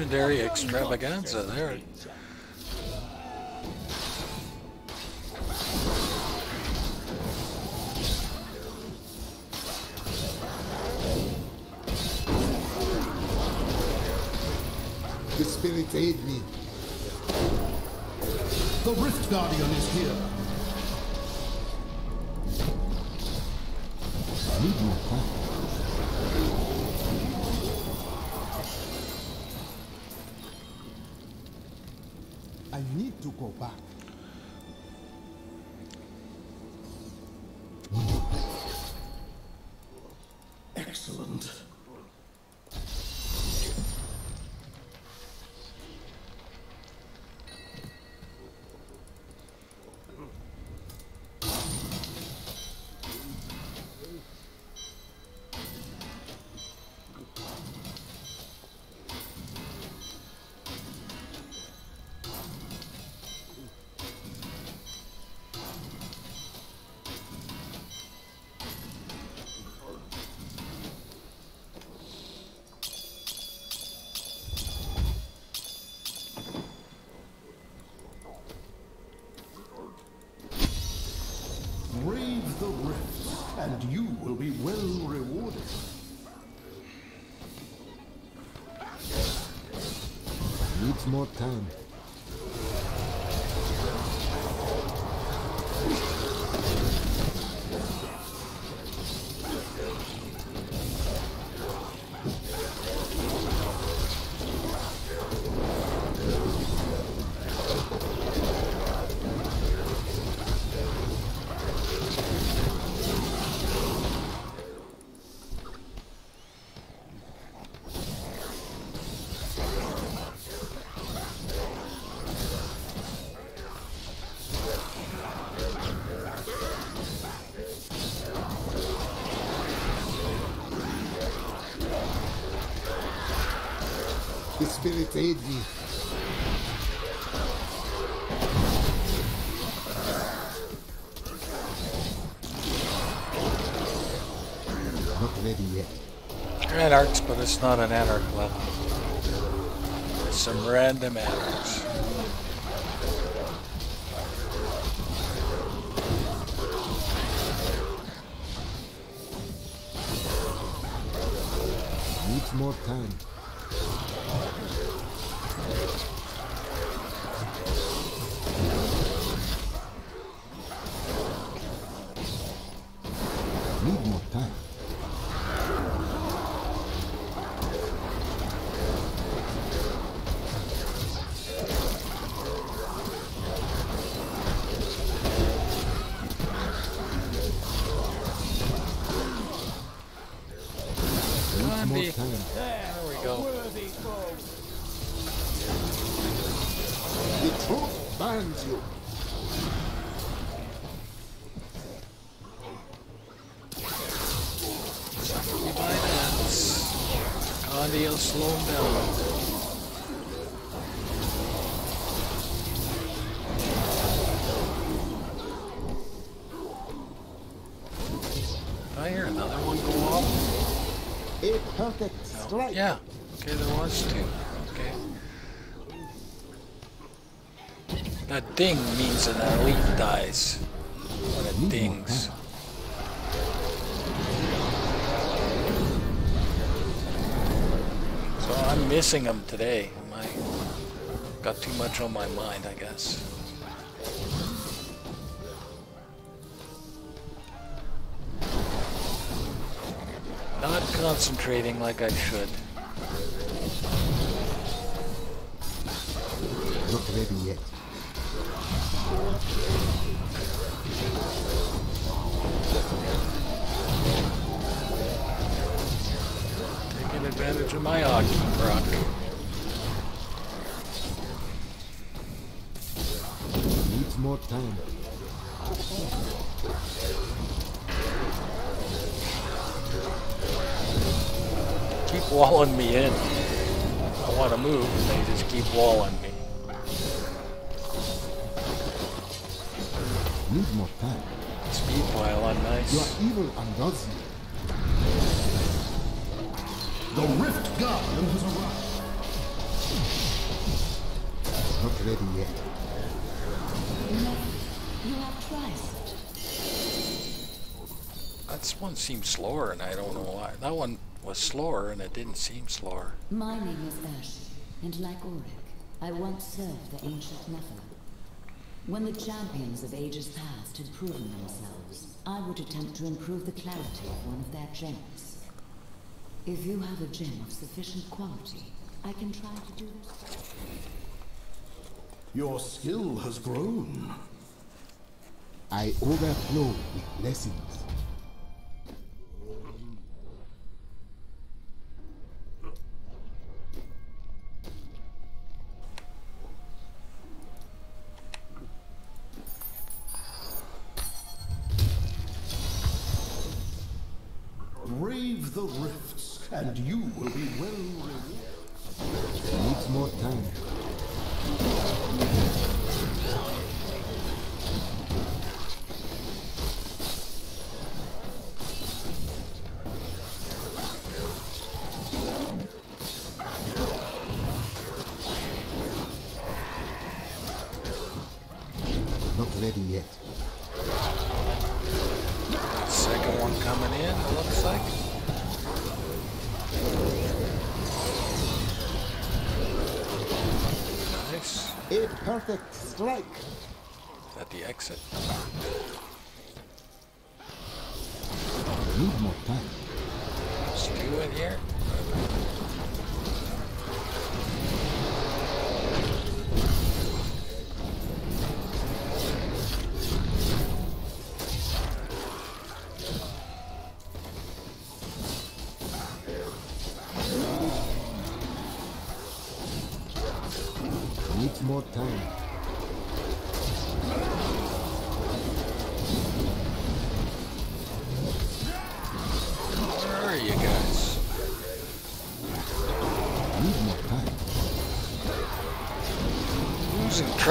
Legendary extravaganza there.
The spirits aid me.
The Rift Guardian is here.
More time. Spirits. Not ready yet.
Anarchs, but it's not an anarch level. It's some random anarchs. Yeah. Okay, there was two. Okay. That ding means an elite dies. When it dings. So I'm missing them today. My got too much on my mind, I guess. Not concentrating like I should.
Not ready yet. You
have Christ.
That one seems slower, and I don't know why. That one was slower, and it didn't seem slower.
My name is Urshi, and like Orek, I once served the ancient Nephilim. When the champions of ages past had proven themselves, I would attempt to improve the clarity of one of their gems. If you have a gem of sufficient quality, I can try to do this.
Your skill has grown.
I overflow with blessings.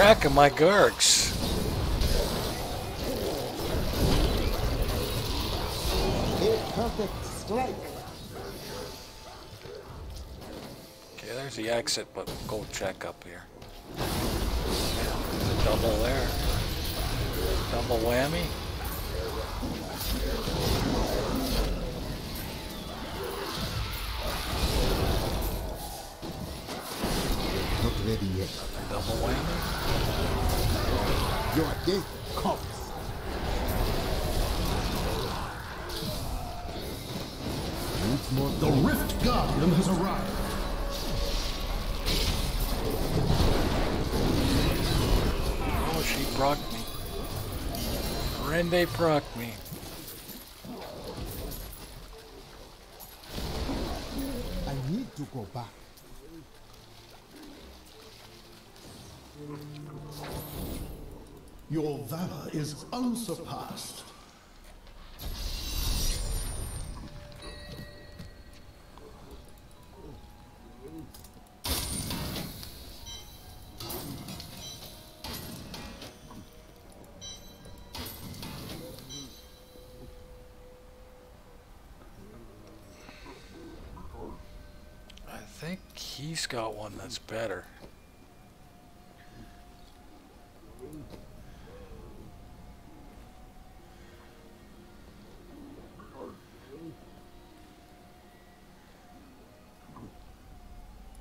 Track of my Gargs.
A perfect strike.
Okay, there's the exit, but go check up here. There's a double there. Double whammy. Rende procced me.
I need to go back.
Your valor is unsurpassed.
He's got one that's better.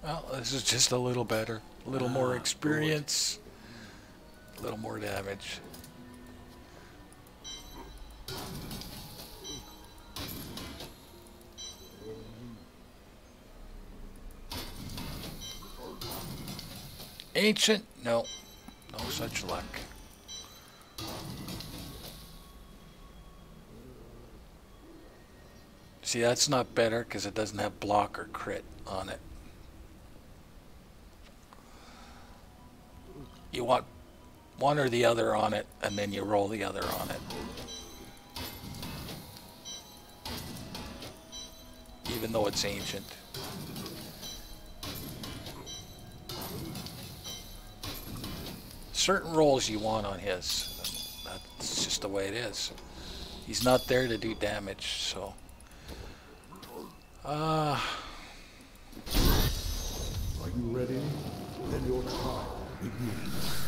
Well, this is just a little better. A little more ah, experience. A little more damage. Ancient? No. No such luck. See, that's not better because it doesn't have block or crit on it. You want one or the other on it, and then you roll the other on it. Even though it's ancient. Certain roles you want on his. That's just the way it is. He's not there to do damage, so. Uh,
Are you ready? Then your trial begins.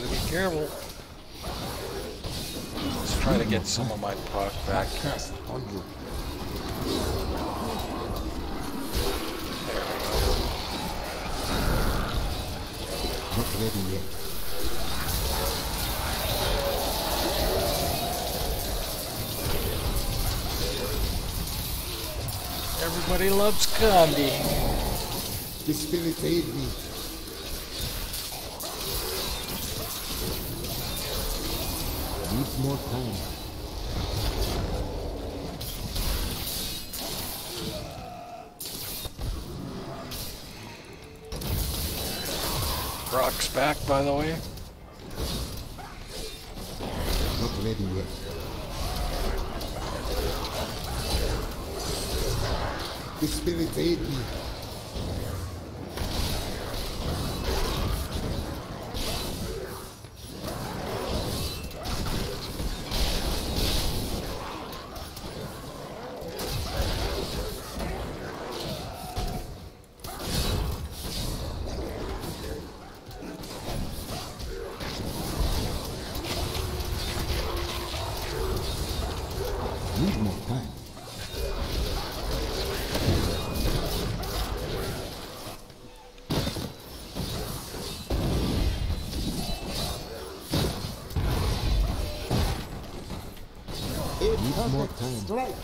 Gotta be careful. Let's try to get some of my proc back.
Not ready yet.
Everybody loves Gandhi.
The spirit aid me. More time.
Brock's back, by the way.
Not ready yet. The spirit aid me. Need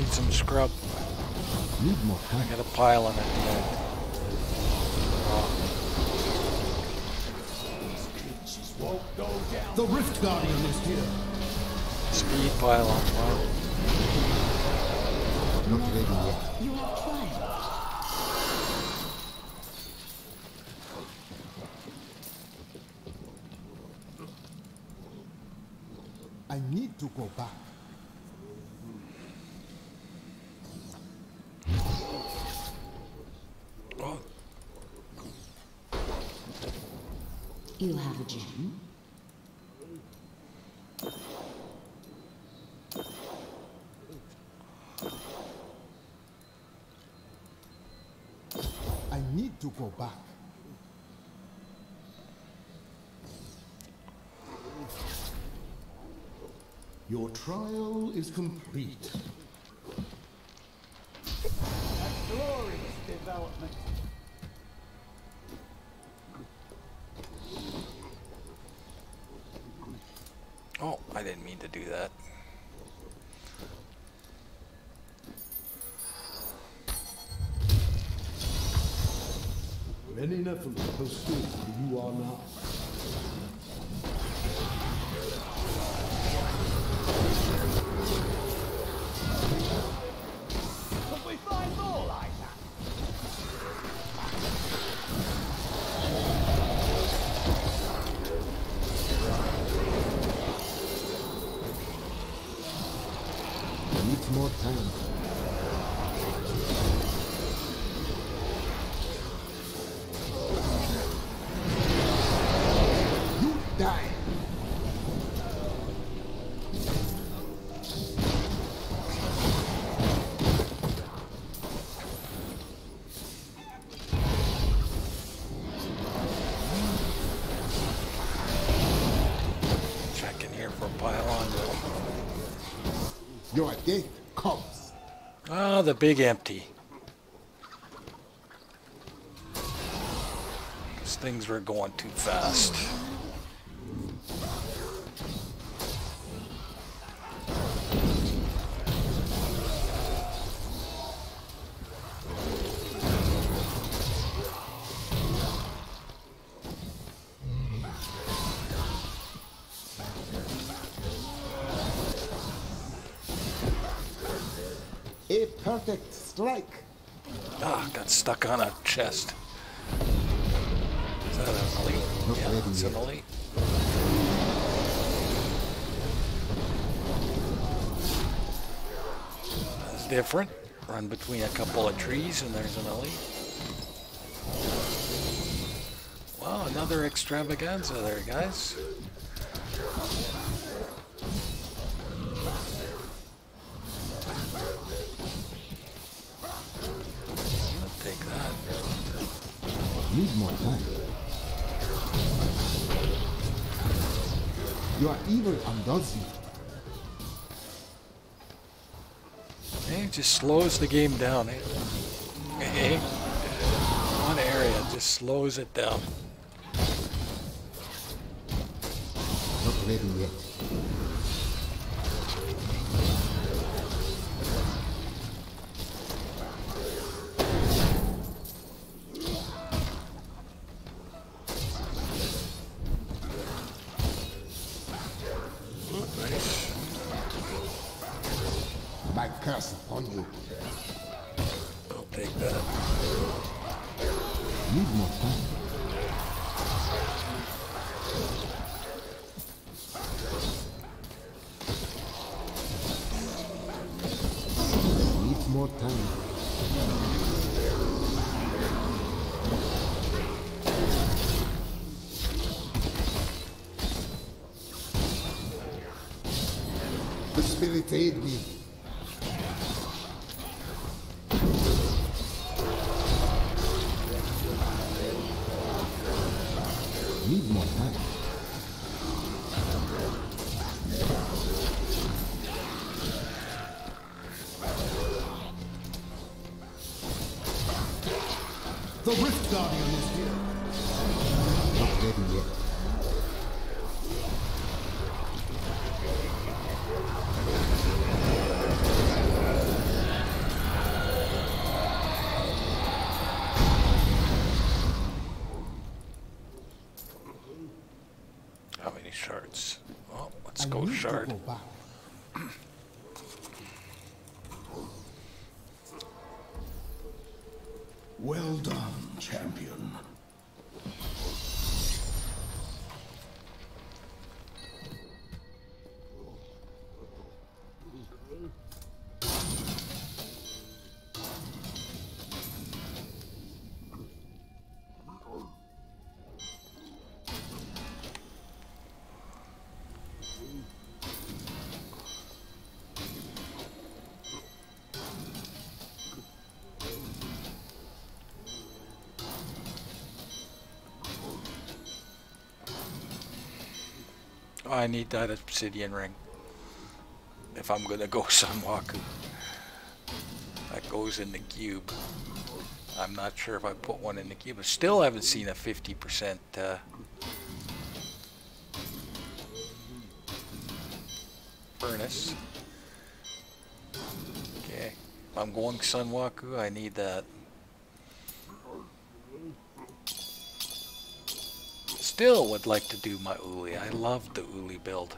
need
some scrub.
Need more
I
time.
got a pile on it. the.
The Rift Guardian is here.
Speed pile on. Wow.
Not ready yet.
You have triumphed.
I need to go back.
Oh,
You have a gem?
I need to go back.
Your trial is complete.
A glorious development.
oh, I didn't mean to do that.
Many Nephilim have stood where you are now.
The big empty. These things were going too fast.
Strike.
Ah, got stuck on a chest. Is that an elite? Yeah, it's an elite. That's different. Run between a couple of trees and there's an elite. Wow, another extravaganza there, guys. Just slows the game down. Eh? Hey, one area just slows it down.
on you.
I'll take that.
Need more time. More time. The me. I need
that obsidian ring. If I'm gonna go Sunwuko. That goes in the cube. I'm not sure if I put one in the cube. I still haven't seen a 50% uh, furnace. Okay. I'm going Sunwuko, I need that. Still would like to do my Uli. I love the Uli build.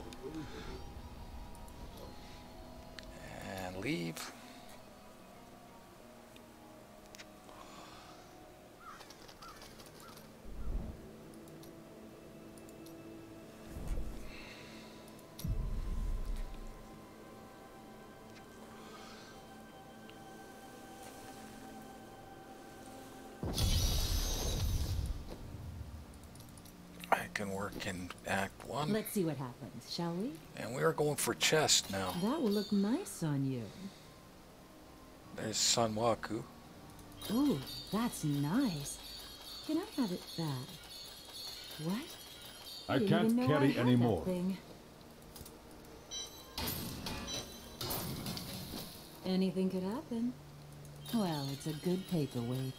Let's see what happens, shall we?
And we are going for chest now.
That will look nice on you.
There's Sunwuko.
Oh, that's nice. Can I have it back? What?
I
didn't
can't
even know I
carry
had
any more.
Anything could happen. Well, it's a good paperweight.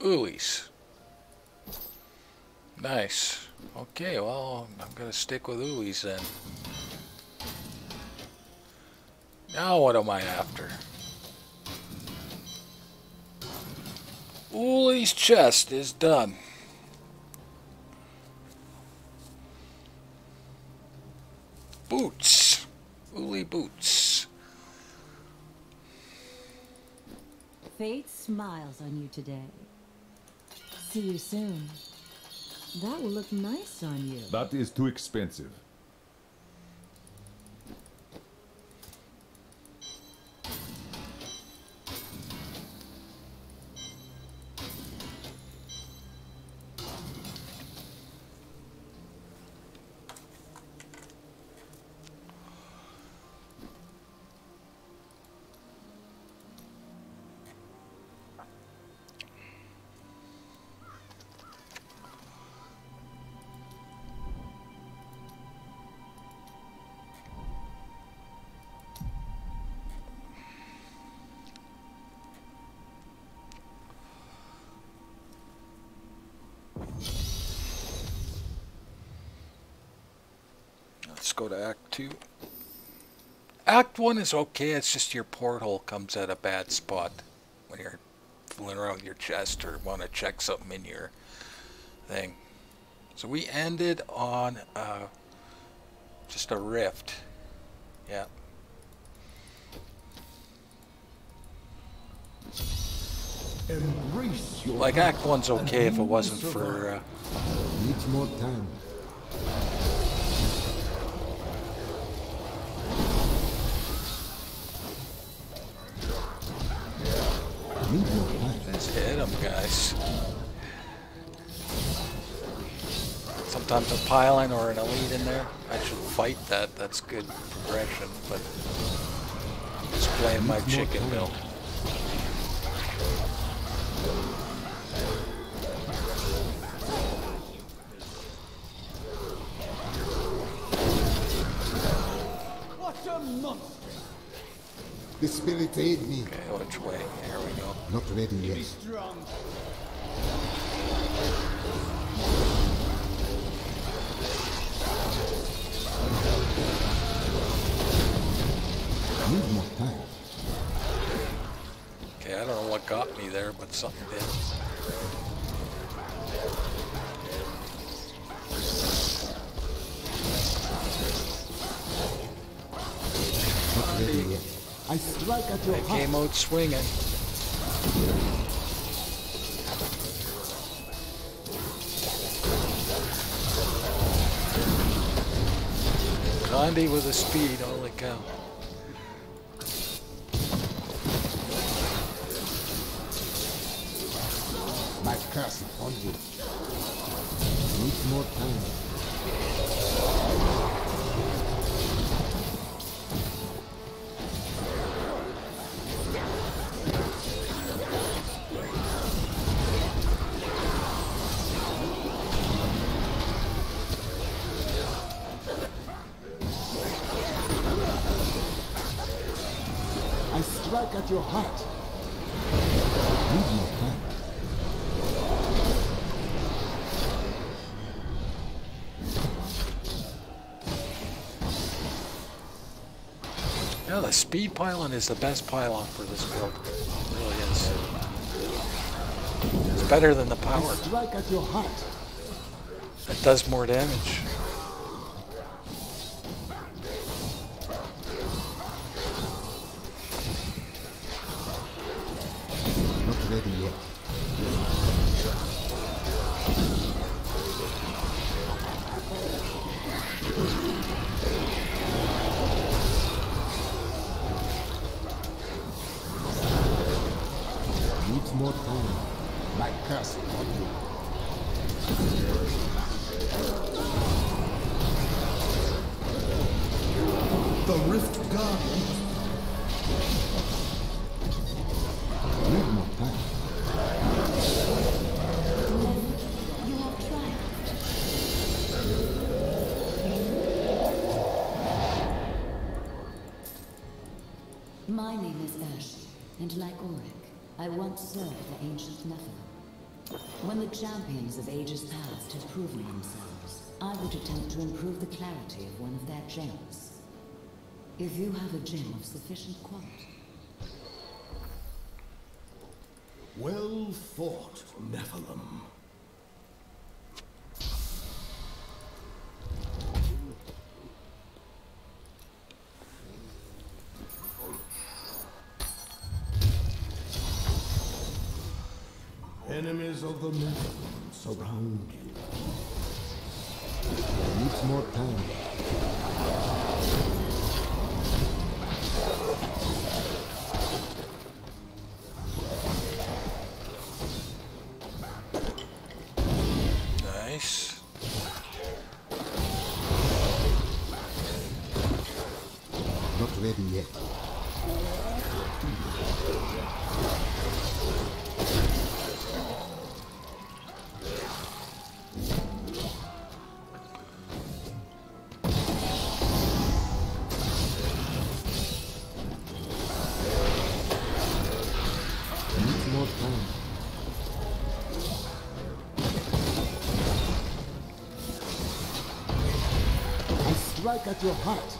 Ulis. Nice. Okay, well, I'm gonna stick with Ulis then. Now what am I after? Uli's chest is done. Boots. Uli boots.
Fate smiles on you today. See you soon. That will look nice on you.
That is too expensive.
Go to Act 2. Act 1 is okay, it's just your porthole comes at a bad spot when you're fooling around with your chest or want to check something in your thing. So we ended on uh, just a rift. Yeah.
Embrace your
Like Act 1's okay if it wasn't
survive.
for... Uh,
Needs more time. Need more time.
Let's hit them, guys. Sometimes a pylon or an elite in there. I should fight that. That's good progression, but just playing my chicken bill.
Spirit aid me.
Okay, which way? Here we go.
Not ready
Be
yet.
strong.
Need more time.
Okay, I don't know what got me there, but something did.
I
came out swinging. Gandhi with a speed,
your heart. Need more time.
Yeah, the speed pylon is the best pylon for this build. It really is. It's better than the
I
power.
strike at your heart.
It does more damage.
My
name is Urshi, and like Orek, I once served the ancient Nephilim. When the champions of ages past had proven themselves, I would attempt to improve the clarity of one of their gems. If you have a gem of sufficient quality,
Well fought, Nephilim.
Strike at your heart.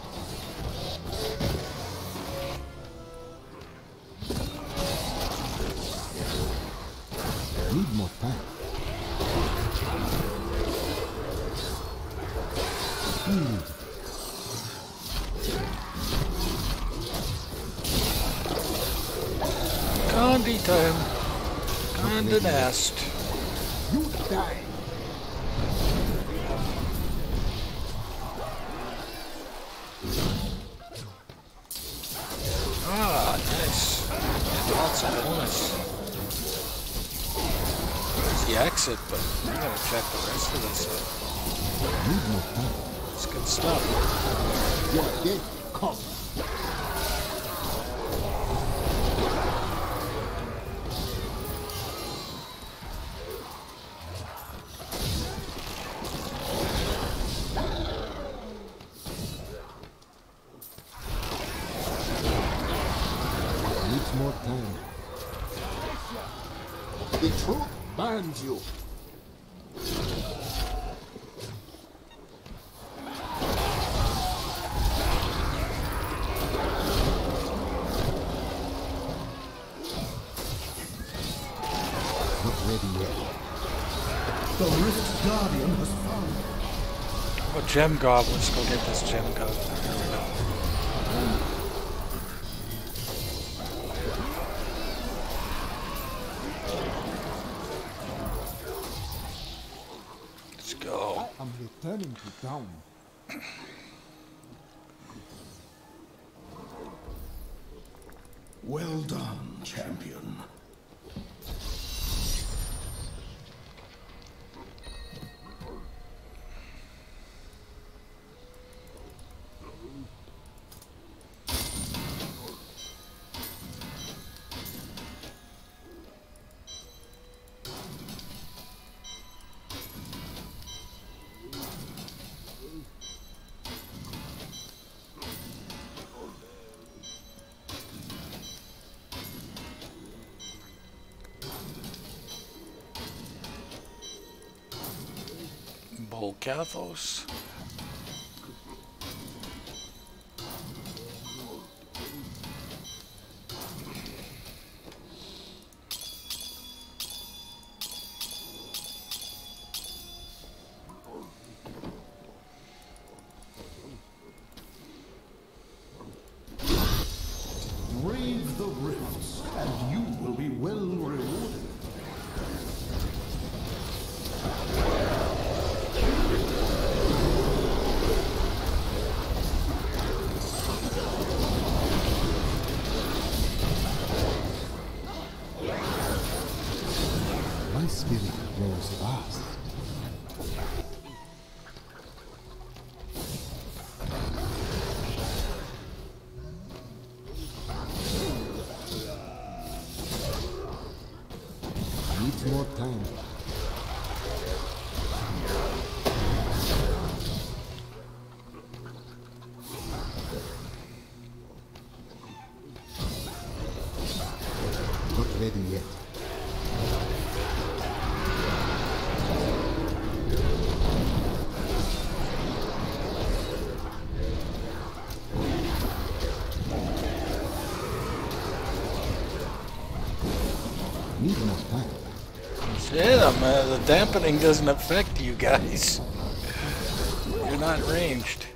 Need more time. Hmm.
Gandhi time. Gandhi nest.
understands you. The Rift Guardian has found.
a gem goblins. Go get this gem goblin.
Athos. The
dampening doesn't affect you guys. You're not ranged.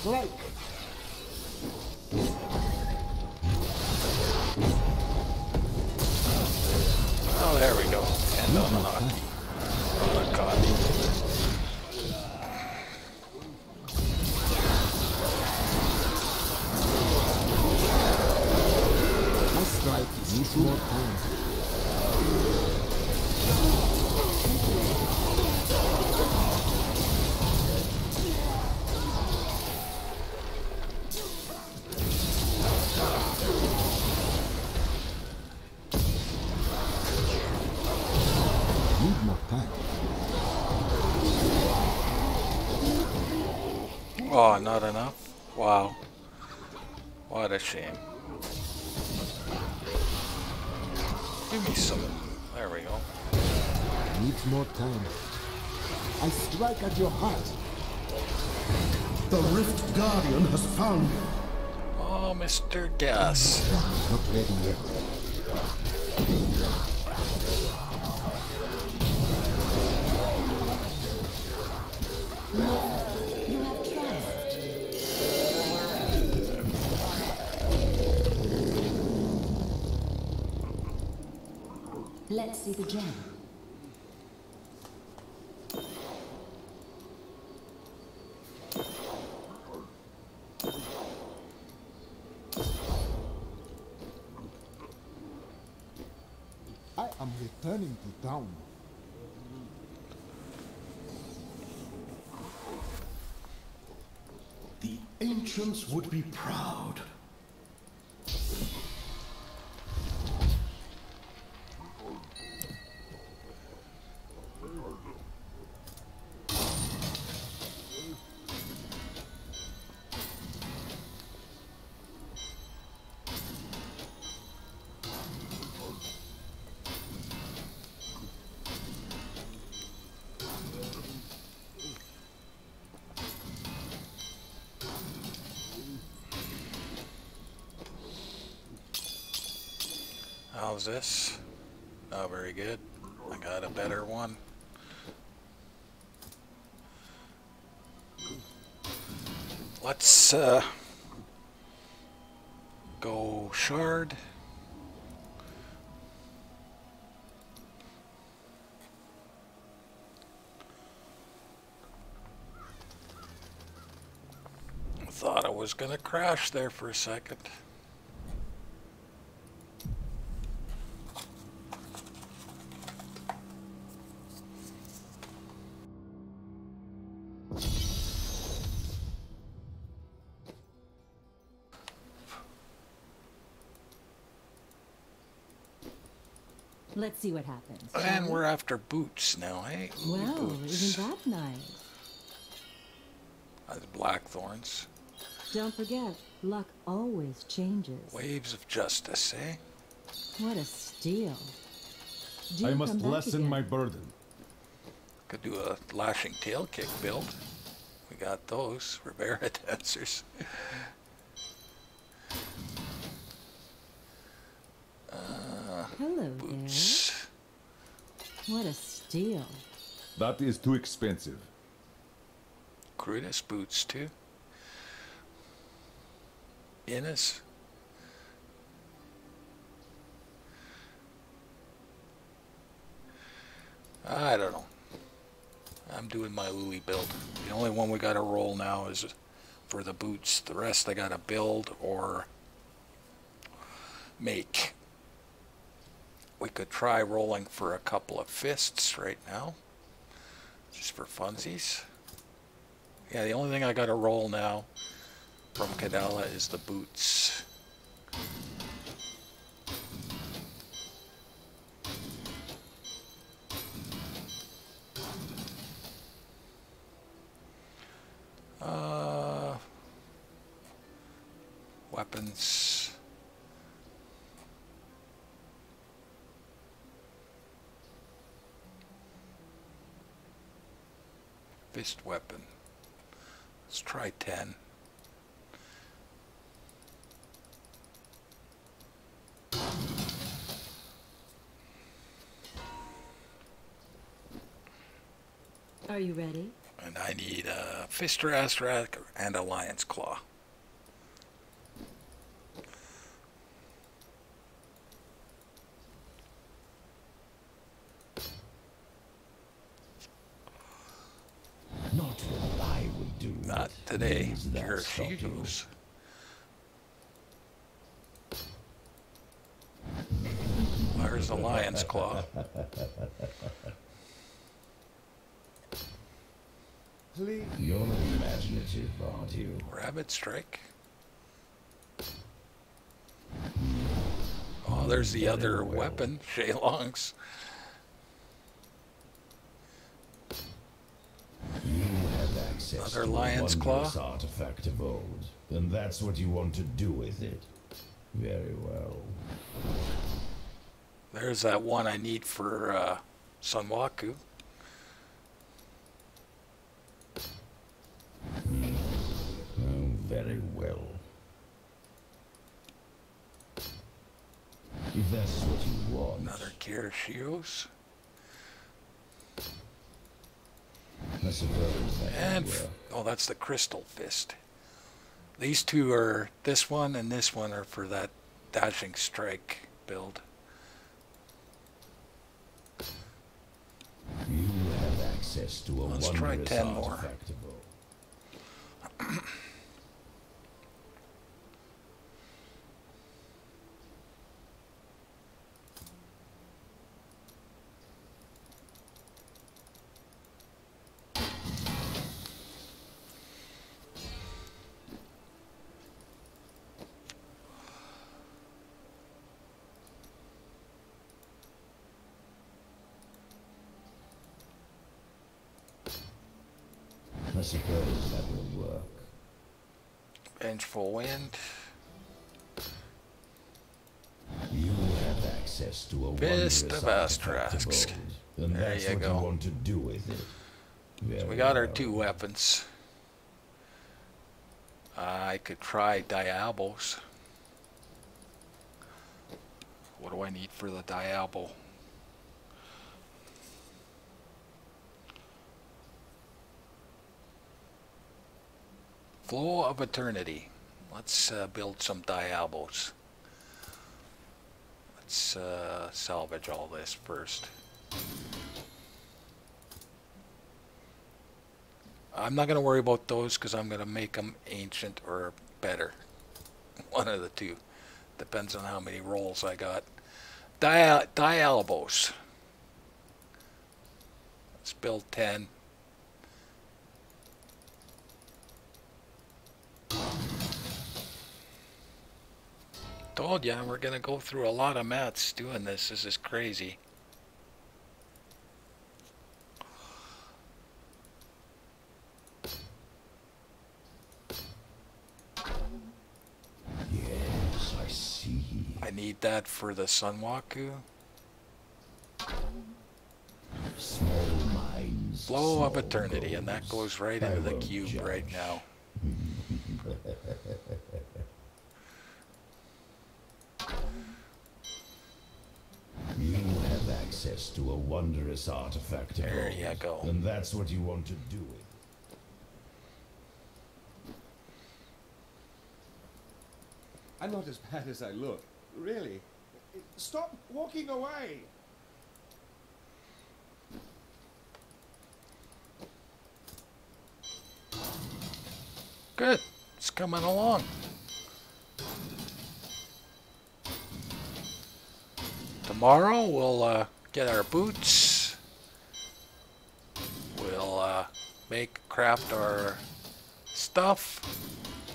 Strike.
See the gem.
I am returning to town.
The ancients would be proud.
This? Oh, very good. I got a better one. Let's uh, go shard. I thought I was gonna crash there for a second.
Let's see what happens.
And
we?
we're after boots now, eh? Ooh,
Well,
boots.
isn't that nice?
That's Blackthorne's.
Don't forget, luck always changes.
Waves of justice, eh?
What a steal. Do
I must lessen
again.
my burden.
Could do a lashing tail kick build. We got those. Rivera dancers. uh,
Hello
boots.
there. What a steal.
That is too expensive.
Crudest boots too. Inna's. I don't know. I'm doing my Uli build. The only one we got to roll now is for the boots. The rest I got to build or make. We could try rolling for a couple of fists right now. Just for funsies. Yeah, the only thing I got to roll now from Kadala is the boots. Fist weapon. Let's try 10.
Are you ready?
And I need a Fist Rastrak and a Lion's Claw.
Not what I would do.
Not today.
Things that
Here
stop
she
you.
goes. There's the Lion's Claw.
Please.
You're imaginative, aren't you?
Rabid Strike. Oh, there's the other weapon, Shenlong's.
You have access
access
Another lion's claw.
artifact of old, then that's what you want to do with it. Very well.
There's that one I need for uh, Sunwuko.
Oh, very well. If that's what you want.
Another Kyoshiro's.
I suppose that
And, oh, that's the Crystal Fist. These two are, this one and this one are for that Dashing Strike build.
You have access to a
Let's try 10 more.
artifact of old. I suppose that will work.
Vengeful Wind.
You have access to a
of Astrax. There
that's
you
what
go.
you want to do with it.
So we got our two weapons. I could try Daibos. What do I need for the Daibo? Flow of Eternity. Let's uh, build some Daibos. Let's uh, salvage all this first. I'm not going to worry about those because I'm going to make them ancient or better. One of the two. Depends on how many rolls I got. Dia Daibos. Let's build 10. Told ya, we're going to go through a lot of mats doing this. This is crazy.
Yes, I see.
I need that for the Sunwuko.
Small minds.
Flow of Eternity, and that goes right into the cube right now.
You have access to a wondrous artifact of
There
old,
you go.
And that's what you want to do with.
I'm not as bad as I look. Really. Stop walking away!
Good. It's coming along. Tomorrow we'll uh, get our boots. We'll uh, make, craft our stuff.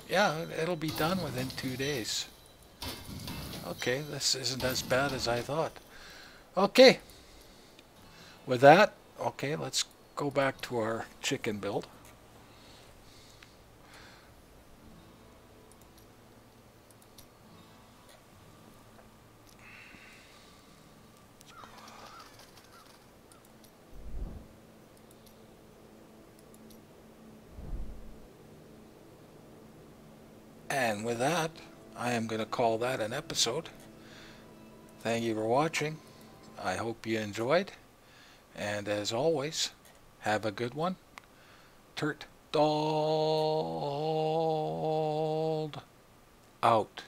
Yeah, it'll be done within two days. Okay, this isn't as bad as I thought. Okay. With that, okay, let's go back to our chicken build. And with that, I am going to call that an episode. Thank you for watching. I hope you enjoyed. And as always, have a good one. Tert Dald out.